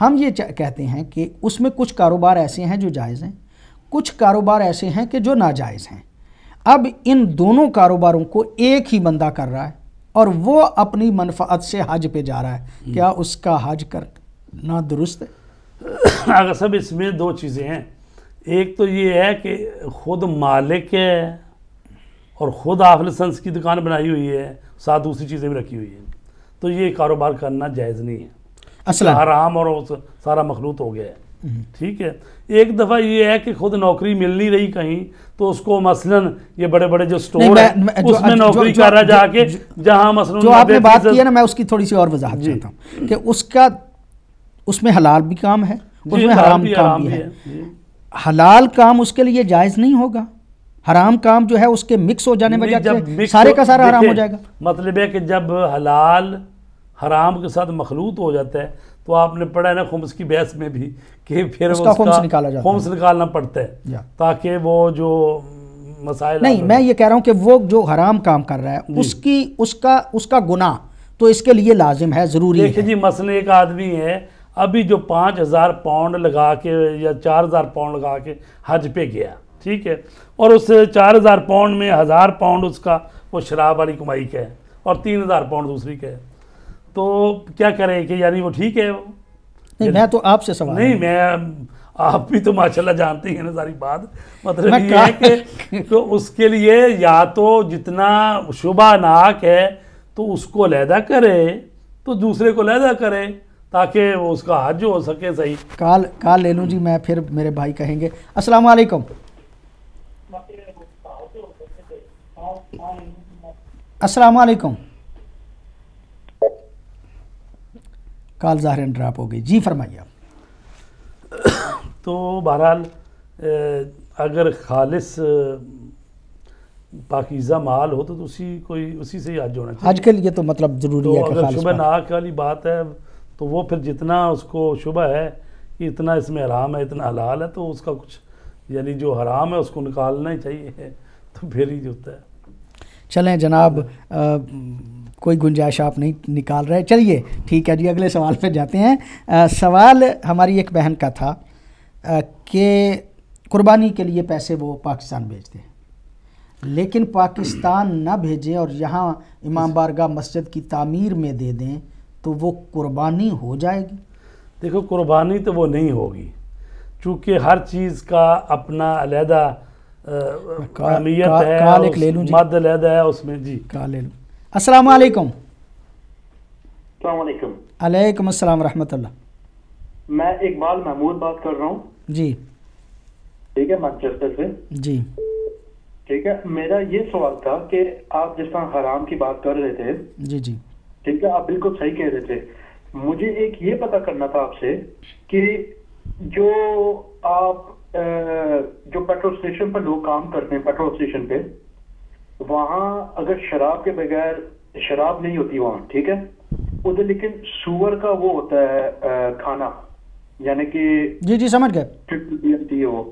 हम ये कहते हैं कि उसमें कुछ कारोबार ऐसे हैं जो जायज़ हैं कुछ कारोबार ऐसे हैं कि जो नाजायज़ हैं। अब इन दोनों कारोबारों को एक ही बंदा कर रहा है और वो अपनी मनफात से हज पे जा रहा है। क्या उसका हज करना दुरुस्त है? (coughs) अगर सब इसमें दो चीज़ें हैं एक तो ये है कि खुद मालिक है और ख़ुद आप लाइसेंस की दुकान बनाई हुई है साथ दूसरी चीज़ें भी रखी हुई हैं। तो ये कारोबार करना जायज़ नहीं है। असला हराम और उस सारा मखलूत हो गया है। ठीक है? एक दफ़ा ये है कि खुद नौकरी मिल नहीं रही कहीं तो उसको मसलन ये बड़े बड़े जो स्टोर मैं- है मैं- जो- उसमें नौकरी कर रहा जाके जहाँ मसलन जो आपने बात की है ना मैं उसकी थोड़ी सी और वजाहत चाहता हूँ कि उसका उसमें हलाल भी काम है उसमें हराम भी, काम भी है। है। हलाल काम उसके लिए जायज़ नहीं होगा। हराम काम जो है उसके मिक्स हो जाने वजह से सारे का सारा हराम हो जाएगा। मतलब है कि जब हलाल हराम के साथ मखलूत हो जाता है तो आपने पढ़ा है ना खुम्स की बहस में भी कि फिर उसका खुम्स निकाला जाता। खुम्स निकालना पड़ता है ताकि वो जो मसाइल नहीं मैं ये कह रहा हूँ कि वो जो हराम काम कर रहा है उसकी उसका उसका गुनाह तो इसके लिए लाजिम है ज़रूरी है। जी मसले एक आदमी है अभी जो पाँच हज़ार पाउंड लगा के या चार हज़ार पाउंड लगा के हज पे गया ठीक है? और उस चार हज़ार पाउंड में हज़ार पाउंड उसका वो शराब वाली कमाई का है और तीन हज़ार पाउंड दूसरी का है। तो क्या करें कि यानी वो ठीक है? वो नहीं मैं तो आपसे सवाल नहीं मैं आप भी तो माशाल्लाह जानते ही ना सारी बात। मतलब ये है कि तो उसके लिए या तो जितना शुभा नाक है तो उसको लहदा करे तो दूसरे को लहदा करे। ताकि वो उसका हज हो सके सही। काल काल ले लूँ जी मैं फिर मेरे भाई कहेंगे। अस्सलाम वालेकुम अस्सलाम वालेकुम काल ज़ाहिर ड्राप हो गई। जी फरमाइए। तो बहरहाल अगर खालिस पाकिज़ा माल हो तो, तो उसी कोई उसी से ही हज होना चाहिए। हज के लिए तो मतलब ज़रूरी तो है अगर पाक- नाक वाली बात है तो वो फिर जितना उसको शुबह है कि इतना इसमें हराम है इतना हलाल है तो उसका कुछ यानी जो हराम है उसको निकालना ही चाहिए (laughs) तो फिर ही होता है। चलें जनाब अ, कोई गुंजाइश आप नहीं निकाल रहे। चलिए ठीक है जी अगले सवाल पे जाते हैं। अ, सवाल हमारी एक बहन का था कि कुर्बानी के लिए पैसे वो पाकिस्तान भेजते हैं लेकिन पाकिस्तान ना भेजें और यहाँ इमाम बारगाह मस्जिद की तामीर में दे दें तो वो कुर्बानी हो जाएगी। देखो कुर्बानी तो वो नहीं होगी। चूँकि हर चीज़ का अपना अलहदा का- अहमियत का- है और ले लूँ मद अलहदा है उसमें जी। का ले लो। अस्सलाम वालेकुम अलैकुम अस्सलाम रहमतुल्लाह। मैं इकबाल महमूद बात कर रहा हूँ। जी। ठीक है मैनचेस्टर से। जी। ठीक है मेरा ये सवाल था कि आप जिस तरह हराम की बात कर रहे थे जी जी। ठीक है आप बिल्कुल सही कह रहे थे। मुझे एक ये पता करना था आपसे कि जो आप जो पेट्रोल स्टेशन पर लोग काम करते हैं पेट्रोल स्टेशन पे वहाँ अगर शराब के बगैर शराब नहीं होती वहाँ ठीक है? उधर लेकिन सुअर का वो होता है खाना यानी कि जी जी समझ गए। वो।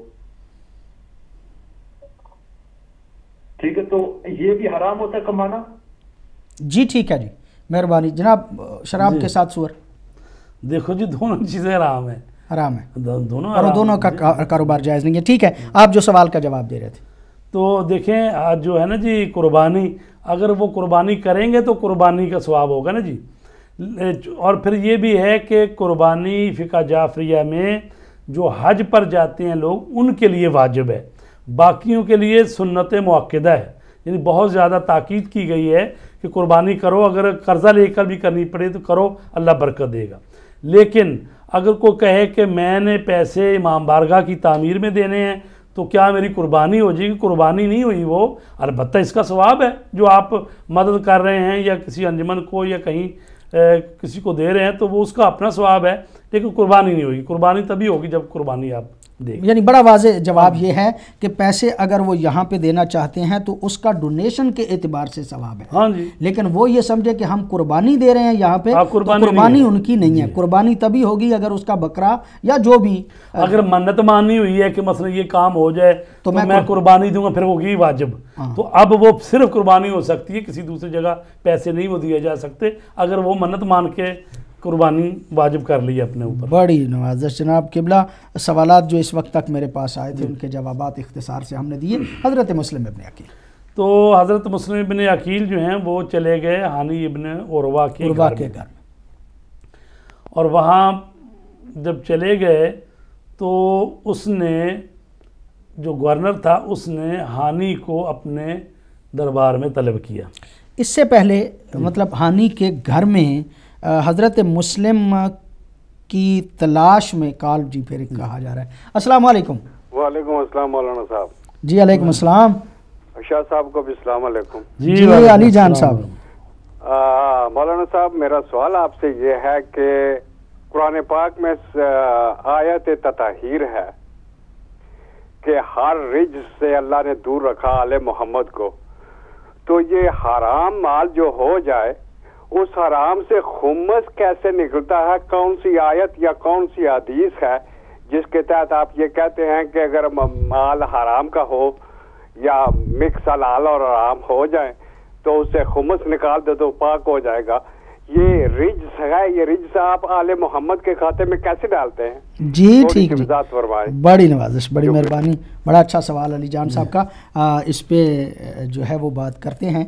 ठीक है तो ये भी हराम होता है कमाना? जी ठीक है जी। मेहरबानी। जनाब शराब के साथ सुअर। देखो जी दोनों चीज़ें आराम है। आराम है। दो- दोनों और दोनों का कारोबार जायज़ नहीं है। ठीक है आप जो सवाल का जवाब दे रहे थे। तो देखें आज जो है ना जी कुर्बानी अगर वो कुर्बानी करेंगे तो कुर्बानी का स्वाब होगा ना जी। और फिर ये भी है कि कुर्बानी फ़िका जाफरिया में जो हज पर जाते हैं लोग उनके लिए वाजिब है। बाकियों के लिए सुन्नत मुआदा है। यानी बहुत ज़्यादा ताकीद की गई है कि कुर्बानी करो अगर कर्ज़ा लेकर भी करनी पड़े तो करो अल्लाह बरकत देगा। लेकिन अगर कोई कहे कि मैंने पैसे इमाम बारगाह की तामीर में देने हैं तो क्या मेरी कुर्बानी हो जाएगी? कुर्बानी नहीं हुई वो। अलबत्त इसका स्वाब है जो आप मदद कर रहे हैं या किसी अंजमन को या कहीं अ, किसी को दे रहे हैं तो वो उसका अपना स्वाब है लेकिन कुर्बानी नहीं होगी। कुर्बानी तभी होगी जब कुर्बानी आप यानी बड़ा वाजे जवाब ये है कि पैसे अगर वो यहाँ पे देना चाहते हैं तो उसका डोनेशन के एतबार से सवाब है। हाँ जी। लेकिन वो ये समझे कि हम कुर्बानी दे रहे हैं यहाँ पे हाँ, तो कुर्बानी कुर्बानी नहीं उनकी नहीं है। कुर्बानी तभी होगी अगर उसका बकरा या जो भी अगर मन्नत मानी हुई है कि मसलन ये काम हो जाए तो, मैं मैं, कुर्बानी दूँगा फिर होगी वाजिब। हाँ। तो अब वो सिर्फ़ कुर्बानी हो सकती है किसी दूसरी जगह पैसे नहीं वो दिए जा सकते। अगर वो मन्नत मान के कुर्बानी वाजिब कर ली अपने ऊपर। बड़ी नवाजश। जनाब किबला सवाल जो इस वक्त तक मेरे पास आए थे उनके जवाब इख्तिसार से हमने दिए। हज़रत मुस्लिम इबन अकील। तो हज़रत मुस्लिम इबन अकील जो हैं वो चले गए हानी इबन उर्वा के घर के में। घर। और वहाँ जब चले गए तो उसने जो गवर्नर था उसने हानि को अपने दरबार में तलब किया। इससे पहले मतलब हानि के घर में हज़रत मुस्लिम की तलाश में काल जी फिर कहा जा रहा है। अस्सलाम वालेकुम। वालेकुम अस्सलाम मौलाना साहब। जी अलैकुम अस्सलाम। शाह साहब को भी सलाम अलैकुम जी वालेकुम अली जान साहब। मौलाना साहब मेरा सवाल आपसे ये है कि कुरान पाक में आयत तताहीर है कि हर रिज से अल्लाह ने दूर रखा आले मोहम्मद को। तो ये हराम माल जो हो जाए उस हराम से खुमस कैसे निकलता है? कौन सी आयत या कौन सी हदीस है जिसके तहत आप ये कहते हैं कि अगर माल हराम का हो या मिक्स हलाल और हराम हो जाए तो उससे खुमस निकाल दे तो पाक हो जाएगा। ये रिज है ये रिज आप आले मोहम्मद के खाते में कैसे डालते हैं? जी ठीक फरमाएँ। बड़ी नवाजिश बड़ी मेहरबानी। बड़ा अच्छा सवाल अली जान साहब का। आ, इस पे जो है वो बात करते हैं।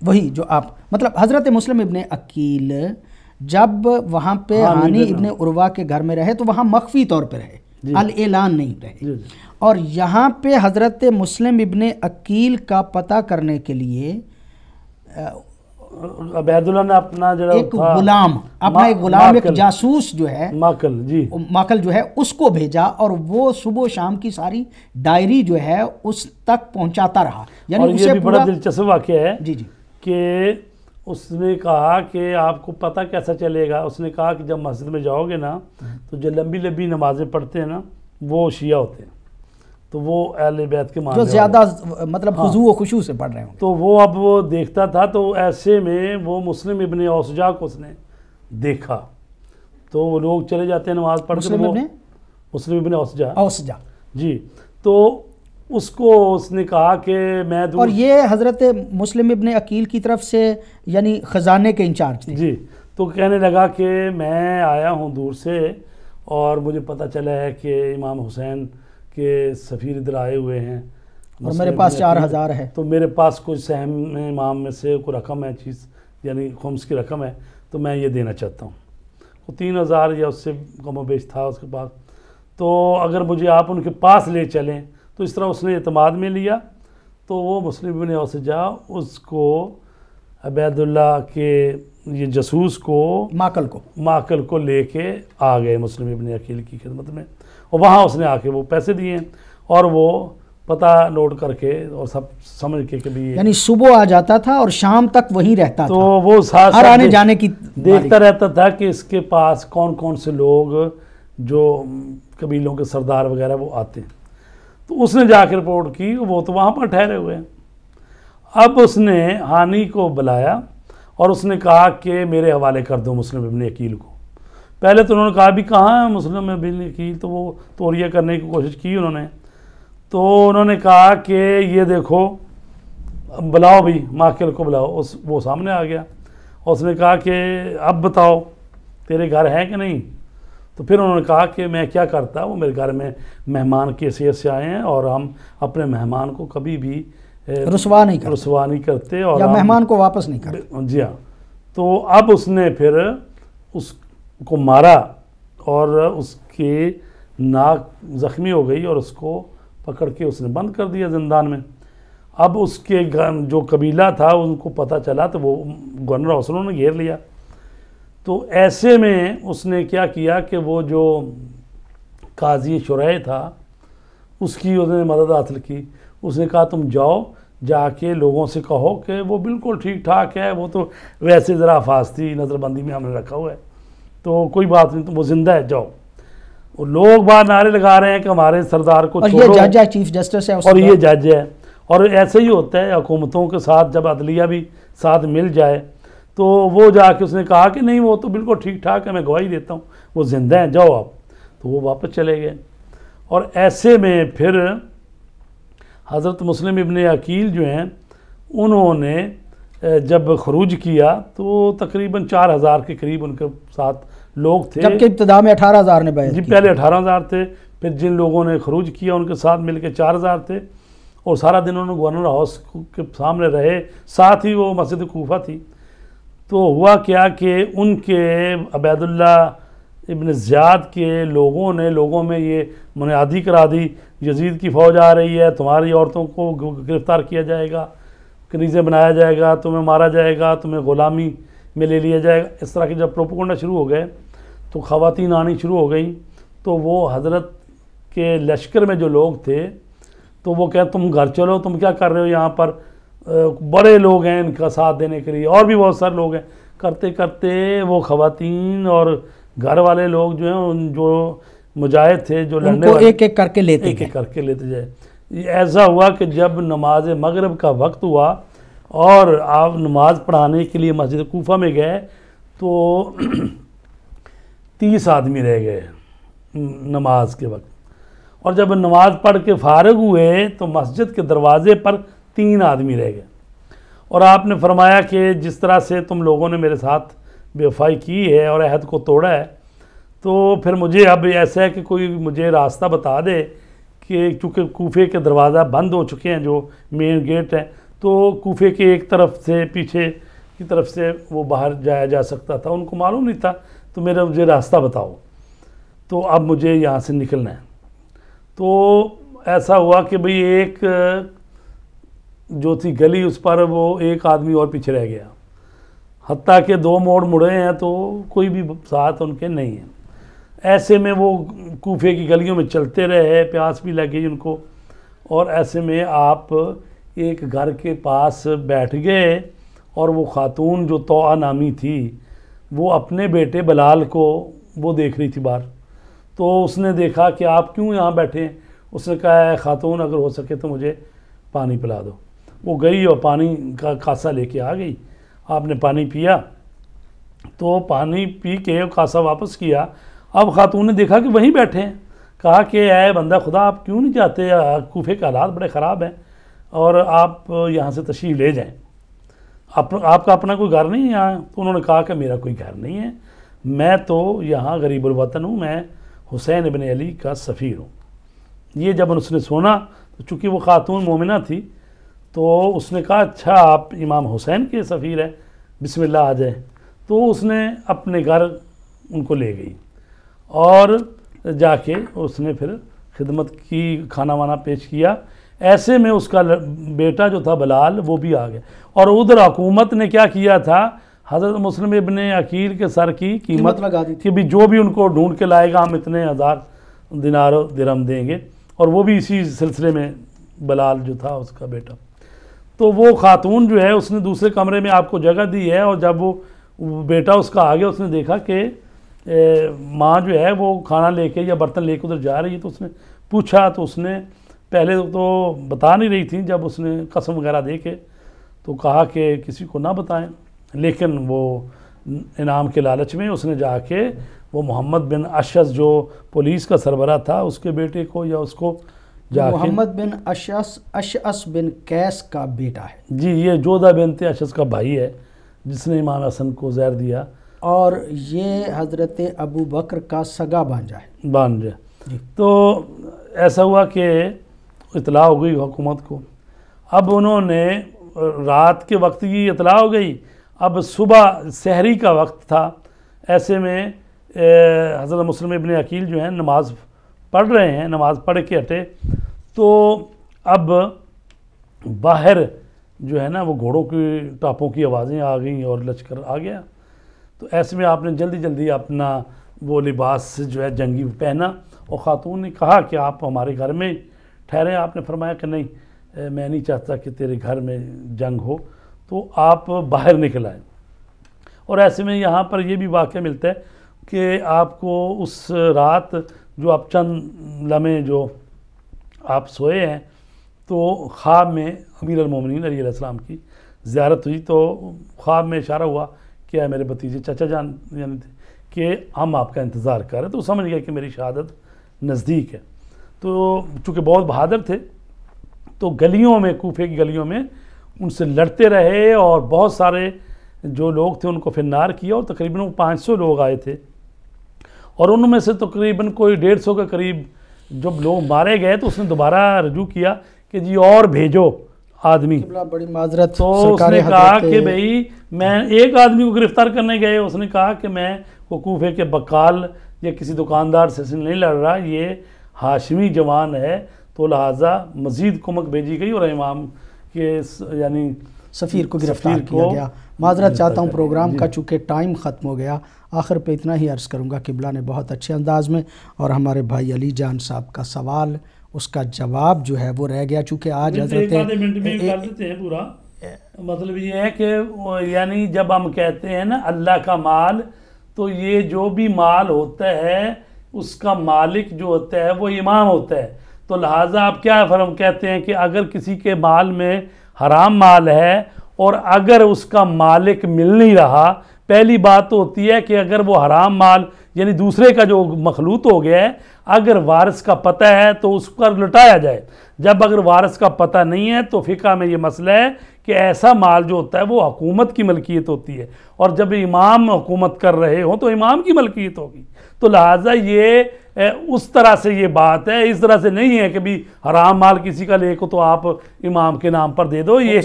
वही जो आप मतलब हज़रत मुस्लिम इब्ने अकील जब वहाँ पे हाँ, हानि इब्ने उर्वा के घर में रहे तो वहाँ मख्फी तौर पे रहे अल ऐलान नहीं रहे। और यहाँ पे हज़रत मुस्लिम इब्ने अकील का पता करने के लिए अबैदुल्ला ने अपना जो एक गुलाम अपना एक गुलाम एक जासूस जो है माकल जी। माकल जो है उसको भेजा और वो सुबह शाम की सारी डायरी जो है उस तक पहुंचाता रहा। यानी उसे बड़ा दिलचस्प वाक्य है। जी जी। कि उसने कहा कि आपको पता कैसा चलेगा? उसने कहा कि जब मस्जिद में जाओगे ना तो जो लंबी लंबी नमाजें पढ़ते हैं ना वो शिया होते हैं। तो वो अहले बैत के जो ज़्यादा मतलब हाँ। व खुशू से पढ़ रहे होंगे। तो वो अब वो देखता था तो ऐसे में वो मुस्लिम इब्ने औसजा को उसने देखा। तो वो लोग चले जाते हैं नमाज़ पढ़ के मुस्लिम तो इब्ने? मुस्लिम इब्ने औसजा। औसजा। जी। तो उसको उसने कहा कि मैं दूर और ये हज़रत मुस्लिम इबन अकील की तरफ़ से यानी खजाने के इंचार्ज थे। जी तो कहने लगा कि मैं आया हूँ दूर से और मुझे पता चला है कि इमाम हुसैन के सफ़ीर इधर आए हुए हैं। और मेरे पास चार हज़ार है। तो मेरे पास कुछ सहम में इमाम में से कोई रकम है चीज़ यानी खुम्स की रकम है तो मैं ये देना चाहता हूँ। वो तीन हज़ार या उससे कम बेच था उसके पास। तो अगर मुझे आप उनके पास ले चलें तो इस तरह उसने अतमाद में लिया। तो वो मुस्लिम बिन औसजा उसको अबैदुल्ला के ये जसूस को माकल को। माकल को लेके आ गए मुस्लिम इब्ने अकील की खिदमत में। और वहाँ उसने आके वो पैसे दिए और वो पता नोट करके और सब समझ के कि भी ये यानी सुबह आ जाता था और शाम तक वहीं रहता तो था। वो साथ हर आने जाने की देखता रहता था कि इसके पास कौन कौन से लोग जो कबीलों के सरदार वगैरह वो आते हैं। तो उसने जाकर रिपोर्ट की, वो तो वहाँ पर ठहरे हुए हैं। अब उसने हानि को बुलाया और उसने कहा कि मेरे हवाले कर दो मुस्लिम इब्ने अकील को। पहले तो उन्होंने कहा भी कहाँ है मुस्लिम इब्ने अकील? तो वो तोरिया करने की कोशिश की उन्होंने। तो उन्होंने कहा कि ये देखो, बुलाओ भी, माकिल को बुलाओ। उस, वो सामने आ गया। उसने कहा कि, अब बताओ, तेरे घर हैं कि नहीं? तो फिर उन्होंने कहा कि मैं क्या करता? वो मेरे घर में मेहमान की हैसियत से आए हैं और हम अपने मेहमान को कभी भी रसवा नहीं करते। रसवा नहीं करते और या मेहमान को वापस नहीं करते। जी हाँ। तो अब उसने फिर उसको मारा और उसके नाक जख्मी हो गई और उसको पकड़ के उसने बंद कर दिया जिंदान में। अब उसके जो कबीला था उनको पता चला तो वो गवर्नर हौसलों ने घेर लिया। तो ऐसे में उसने क्या किया कि वो जो काजी शुरय था उसकी उसने मदद हासिल की। उसने कहा तुम जाओ जाके लोगों से कहो कि वो बिल्कुल ठीक ठाक है वो तो वैसे ज़रा थी नज़रबंदी में हमने रखा हुआ है। तो कोई बात नहीं तो वो ज़िंदा है जाओ। वो लोग बाहर नारे लगा रहे हैं कि हमारे सरदार को और ये जज है चीफ जस्टिस है और ये जज है। और ऐसे ही होता है हुकूमतों के साथ जब अदलिया भी साथ मिल जाए तो वो जाके उसने कहा कि नहीं वो तो बिल्कुल ठीक ठाक है मैं गवाही देता हूँ। वो ज़िंदा हैं जाओ आप। तो वो वापस चले गए। और ऐसे में फिर हज़रत मुस्लिम इब्ने अकील जो हैं उन्होंने जब खरूज किया तो तकरीबन चार हज़ार के करीब उनके साथ लोग थे। जबकि इब्तदा में अठारह हज़ार ने जी पहले अठारह हज़ार थे फिर जिन लोगों ने खरूज किया उनके साथ मिल के चार हज़ार थे और सारा दिन उन्होंने गवर्नर हाउस के सामने रहे। साथ ही वो मस्जिद कोफा थी। तो हुआ क्या कि उनके अबैदुल्ला इब्न ज़ियाद के लोगों ने, लोगों में ये मुनादी करा दी, यजीद की फ़ौज आ रही है, तुम्हारी औरतों को गिरफ़्तार किया जाएगा, कनीज़ें बनाया जाएगा, तुम्हें मारा जाएगा, तुम्हें ग़ुलामी में ले लिया जाएगा। इस तरह के जब प्रोपोगंडा शुरू हो गए तो ख़वातीन आनी शुरू हो गई तो वो हज़रत के लश्कर में जो लोग थे तो वो कह, तुम घर चलो, तुम क्या कर रहे हो यहाँ पर? बड़े लोग हैं इनका साथ देने के लिए। और भी बहुत सारे लोग हैं। करते करते वो ख़वातीन और घर वाले लोग जो हैं उन जो मुजाहिद थे जो लड़ने वाले एक एक करके लेते एक एक करके लेते जाए। ऐसा हुआ कि जब नमाज़ मगरब का वक्त हुआ और आप नमाज़ पढ़ाने के लिए मस्जिद कोफा में गए तो (clears throat) तीस आदमी रह गए नमाज़ के वक्त। और जब नमाज़ पढ़ के फारग हुए तो मस्जिद के दरवाज़े पर तीन आदमी रह गए। और आपने फरमाया कि जिस तरह से तुम लोगों ने मेरे साथ बेवफाई की है और अहद को तोड़ा है तो फिर मुझे अब ऐसा है कि कोई मुझे रास्ता बता दे कि चूँकि कोफे के दरवाज़ा बंद हो चुके हैं, जो मेन गेट है तो कोफे के एक तरफ़ से पीछे की तरफ़ से वो बाहर जाया जा सकता था। उनको मालूम नहीं था तो मेरा मुझे रास्ता बताओ। तो अब मुझे यहाँ से निकलना है। तो ऐसा हुआ कि भाई एक जो थी गली, उस पर वो एक आदमी और पीछे रह गया। हती के दो मोड़ मुड़े हैं तो कोई भी साथ उनके नहीं है। ऐसे में वो कोफे की गलियों में चलते रहे, प्यास भी लगी उनको, और ऐसे में आप एक घर के पास बैठ गए, और वो ख़ातून जो तो नामी थी, वो अपने बेटे बलाल को वो देख रही थी बाहर। तो उसने देखा कि आप क्यों यहाँ बैठे हैं? उसने कहा है ख़ातून, अगर हो सके तो मुझे पानी पिला दो। वो गई और पानी का कासा लेके आ गई। आपने पानी पिया तो पानी पी के कासा वापस किया। अब खातून ने देखा कि वहीं बैठे हैं। कहा कि आए बंदा खुदा आप क्यों नहीं जाते? कोफे के हालात बड़े ख़राब हैं और आप यहाँ से तशरीफ़ ले जाएँ। आप, आपका अपना कोई घर नहीं है यहाँ? तो उन्होंने कहा कि मेरा कोई घर नहीं है। मैं तो यहाँ गरीब गरीबुलवतन हूँ। मैं हुसैन इबन अली का सफ़ीर हूँ। ये जब उसने सुना तो चूँकि वो ख़ातून मोमिना थी तो उसने कहा अच्छा आप इमाम हुसैन के सफ़ीर हैं बिस्मिल्लाह आ जाए। तो उसने अपने घर उनको ले गई और जाके उसने फिर खिदमत की खाना वाना पेश किया। ऐसे में उसका बेटा जो था बलाल वो भी आ गया। और उधर हुकूमत ने क्या किया था? हज़रत मुस्लिम इबन अकील के सर की कीमत लगा दी कि भी जो भी उनको ढूंढ के लाएगा हम इतने हज़ार दिनार दिरम देंगे। और वो भी इसी सिलसिले में बलाल जो था उसका बेटा। तो वो खातून जो है उसने दूसरे कमरे में आपको जगह दी है और जब वो बेटा उसका आ गया, उसने देखा कि माँ जो है वो खाना लेके या बर्तन लेके उधर जा रही है तो उसने पूछा तो उसने पहले तो बता नहीं रही थी जब उसने कसम वगैरह दे के तो कहा कि किसी को ना बताएँ। लेकिन वो इनाम के लालच में उसने जाके वो मोहम्मद बिन अशस जो पुलिस का सरबरा था, उसके बेटे को या उसको मोहम्मद बिन अशस अशस बिन कैस का बेटा है। जी ये जोधा बिन अशस का भाई है जिसने इमाम हसन को जहर दिया। और ये हज़रत अबू बकर का सगा बांझा है। बांझा तो ऐसा हुआ कि इतला हो गई हुकूमत को। अब उन्होंने रात के वक्त की इतला हो गई। अब सुबह शहरी का वक्त था। ऐसे में हज़रत मुस्लिम इबन अकील जो हैं नमाज़ पढ़ रहे हैं नमाज़ पढ़ के हटे। तो अब बाहर जो है ना, वो घोड़ों की टापों की आवाज़ें आ गई और लश्कर आ गया। तो ऐसे में आपने जल्दी जल्दी अपना वो लिबास जो है, जंगी पहना और ख़ातून ने कहा कि आप हमारे घर में ठहरें। आपने फरमाया कि नहीं मैं नहीं चाहता कि तेरे घर में जंग हो। तो आप बाहर निकल आए। और ऐसे में यहाँ पर यह भी वाक़ मिलता है कि आपको उस रात जो आप चंद लम्हे जो आप सोए हैं तो ख्वाब में अमीर अलमोमिन अली की ज़्यारत हुई। तो ख्वाब में इशारा हुआ है मेरे भतीजे, चाचा जान, यानी कि हम आपका इंतज़ार कर रहे तो समझ गया कि मेरी शहादत नज़दीक है। तो चूँकि बहुत बहादुर थे तो गलियों में, कोफे की गलियों में उनसे लड़ते रहे और बहुत सारे जो लोग थे उनको फिर नार किया और तकरीबन पाँच सौ लोग आए थे। और उनमें से तकरीबन कोई डेढ़ सौ के करीब जब लोग मारे गए तो उसने दोबारा रजू किया कि जी और भेजो आदमी। बड़ी माजरत तो उसने कहा कि भाई मैं एक आदमी को गिरफ़्तार करने गए उसने कहा कि मैं वकूफ़े के बकाल या किसी दुकानदार से नहीं लड़ रहा ये हाशमी जवान है। तो लिहाजा मज़ीद कुमक भेजी गई और इमाम के यानी सफ़ीर को गिरफ़्तार किया गया। माजरत चाहता हूँ प्रोग्राम का चूँकि टाइम ख़त्म हो गया आखिर पे इतना ही अर्ज़ करूँगा किबला ने बहुत अच्छे अंदाज में और हमारे भाई अली जान साहब का सवाल उसका जवाब जो है वो रह गया चूँकि आज हज़रत पूरा। मतलब ये है कि यानी जब हम कहते हैं ना अल्लाह का माल तो ये जो भी माल होता है उसका मालिक जो होता है वो इमाम होता है। तो लिहाजा आप क्या फर्म कहते हैं कि अगर किसी के माल में हराम माल है और अगर उसका मालिक मिल नहीं रहा, पहली बात तो होती है कि अगर वो हराम माल, यानी दूसरे का जो मखलूत हो गया है, अगर वारस का पता है तो उस पर लुटाया जाए। जब अगर वारस का पता नहीं है तो फ़िका में ये मसला है कि ऐसा माल जो होता है वो हकूमत की मलकियत होती है। और जब इमाम हुकूमत कर रहे हो तो इमाम की मलकियत होगी। तो लिहाजा ये उस तरह से ये बात है। इस तरह से नहीं है कि भी हराम माल किसी का ले को तो आप इमाम के नाम पर दे दो। ये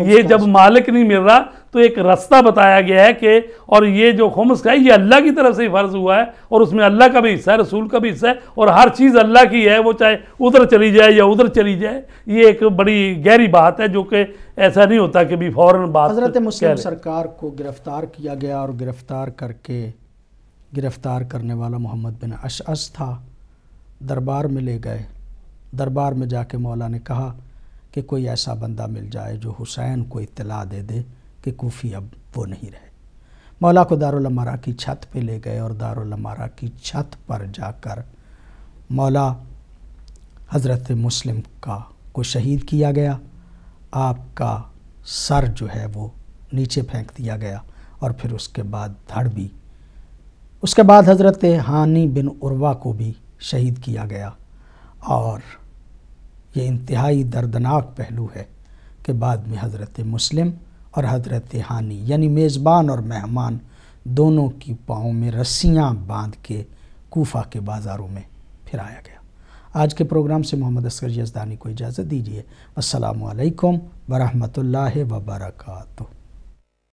ये जब मालिक नहीं मिल रहा तो एक रास्ता बताया गया है कि और ये जो खुम्स का है ये अल्लाह की तरफ़ से ही फ़र्ज़ हुआ है और उसमें अल्लाह का भी हिस्सा है रसूल का भी हिस्सा है और हर चीज़ अल्लाह की है वो चाहे उधर चली जाए या उधर चली जाए। ये एक बड़ी गहरी बात है जो कि ऐसा नहीं होता कि भी फ़ौर बात हज़रत मुस्लिम सरकार को गिरफ़्तार किया गया और गिरफ़्तार करके गिरफ़्तार करने वाला मोहम्मद बिन अश था। दरबार में ले गए। दरबार में जाके मौला ने कहा कि कोई ऐसा बंदा मिल जाए जो हुसैन को इतला दे दे कि कोफ़ी अब वो नहीं रहे। मौला को दारुलमारा की छत पे ले गए और दारुलमारा की छत पर जाकर मौला हज़रत मुस्लिम का को शहीद किया गया। आपका सर जो है वो नीचे फेंक दिया गया और फिर उसके बाद धड़ भी उसके बाद हज़रत हानी बिन उर्वा को भी शहीद किया गया। और ये इंतहाई दर्दनाक पहलू है कि बाद में हज़रत मुस्लिम और हज़रत हानी, यानी मेज़बान और मेहमान, दोनों की पाँव में रस्सियाँ बाँध के कोफा के बाज़ारों में फिराया गया। आज के प्रोग्राम से मोहम्मद असगर यजदानी को इजाज़त दीजिए। असलकम वरहमल वर्का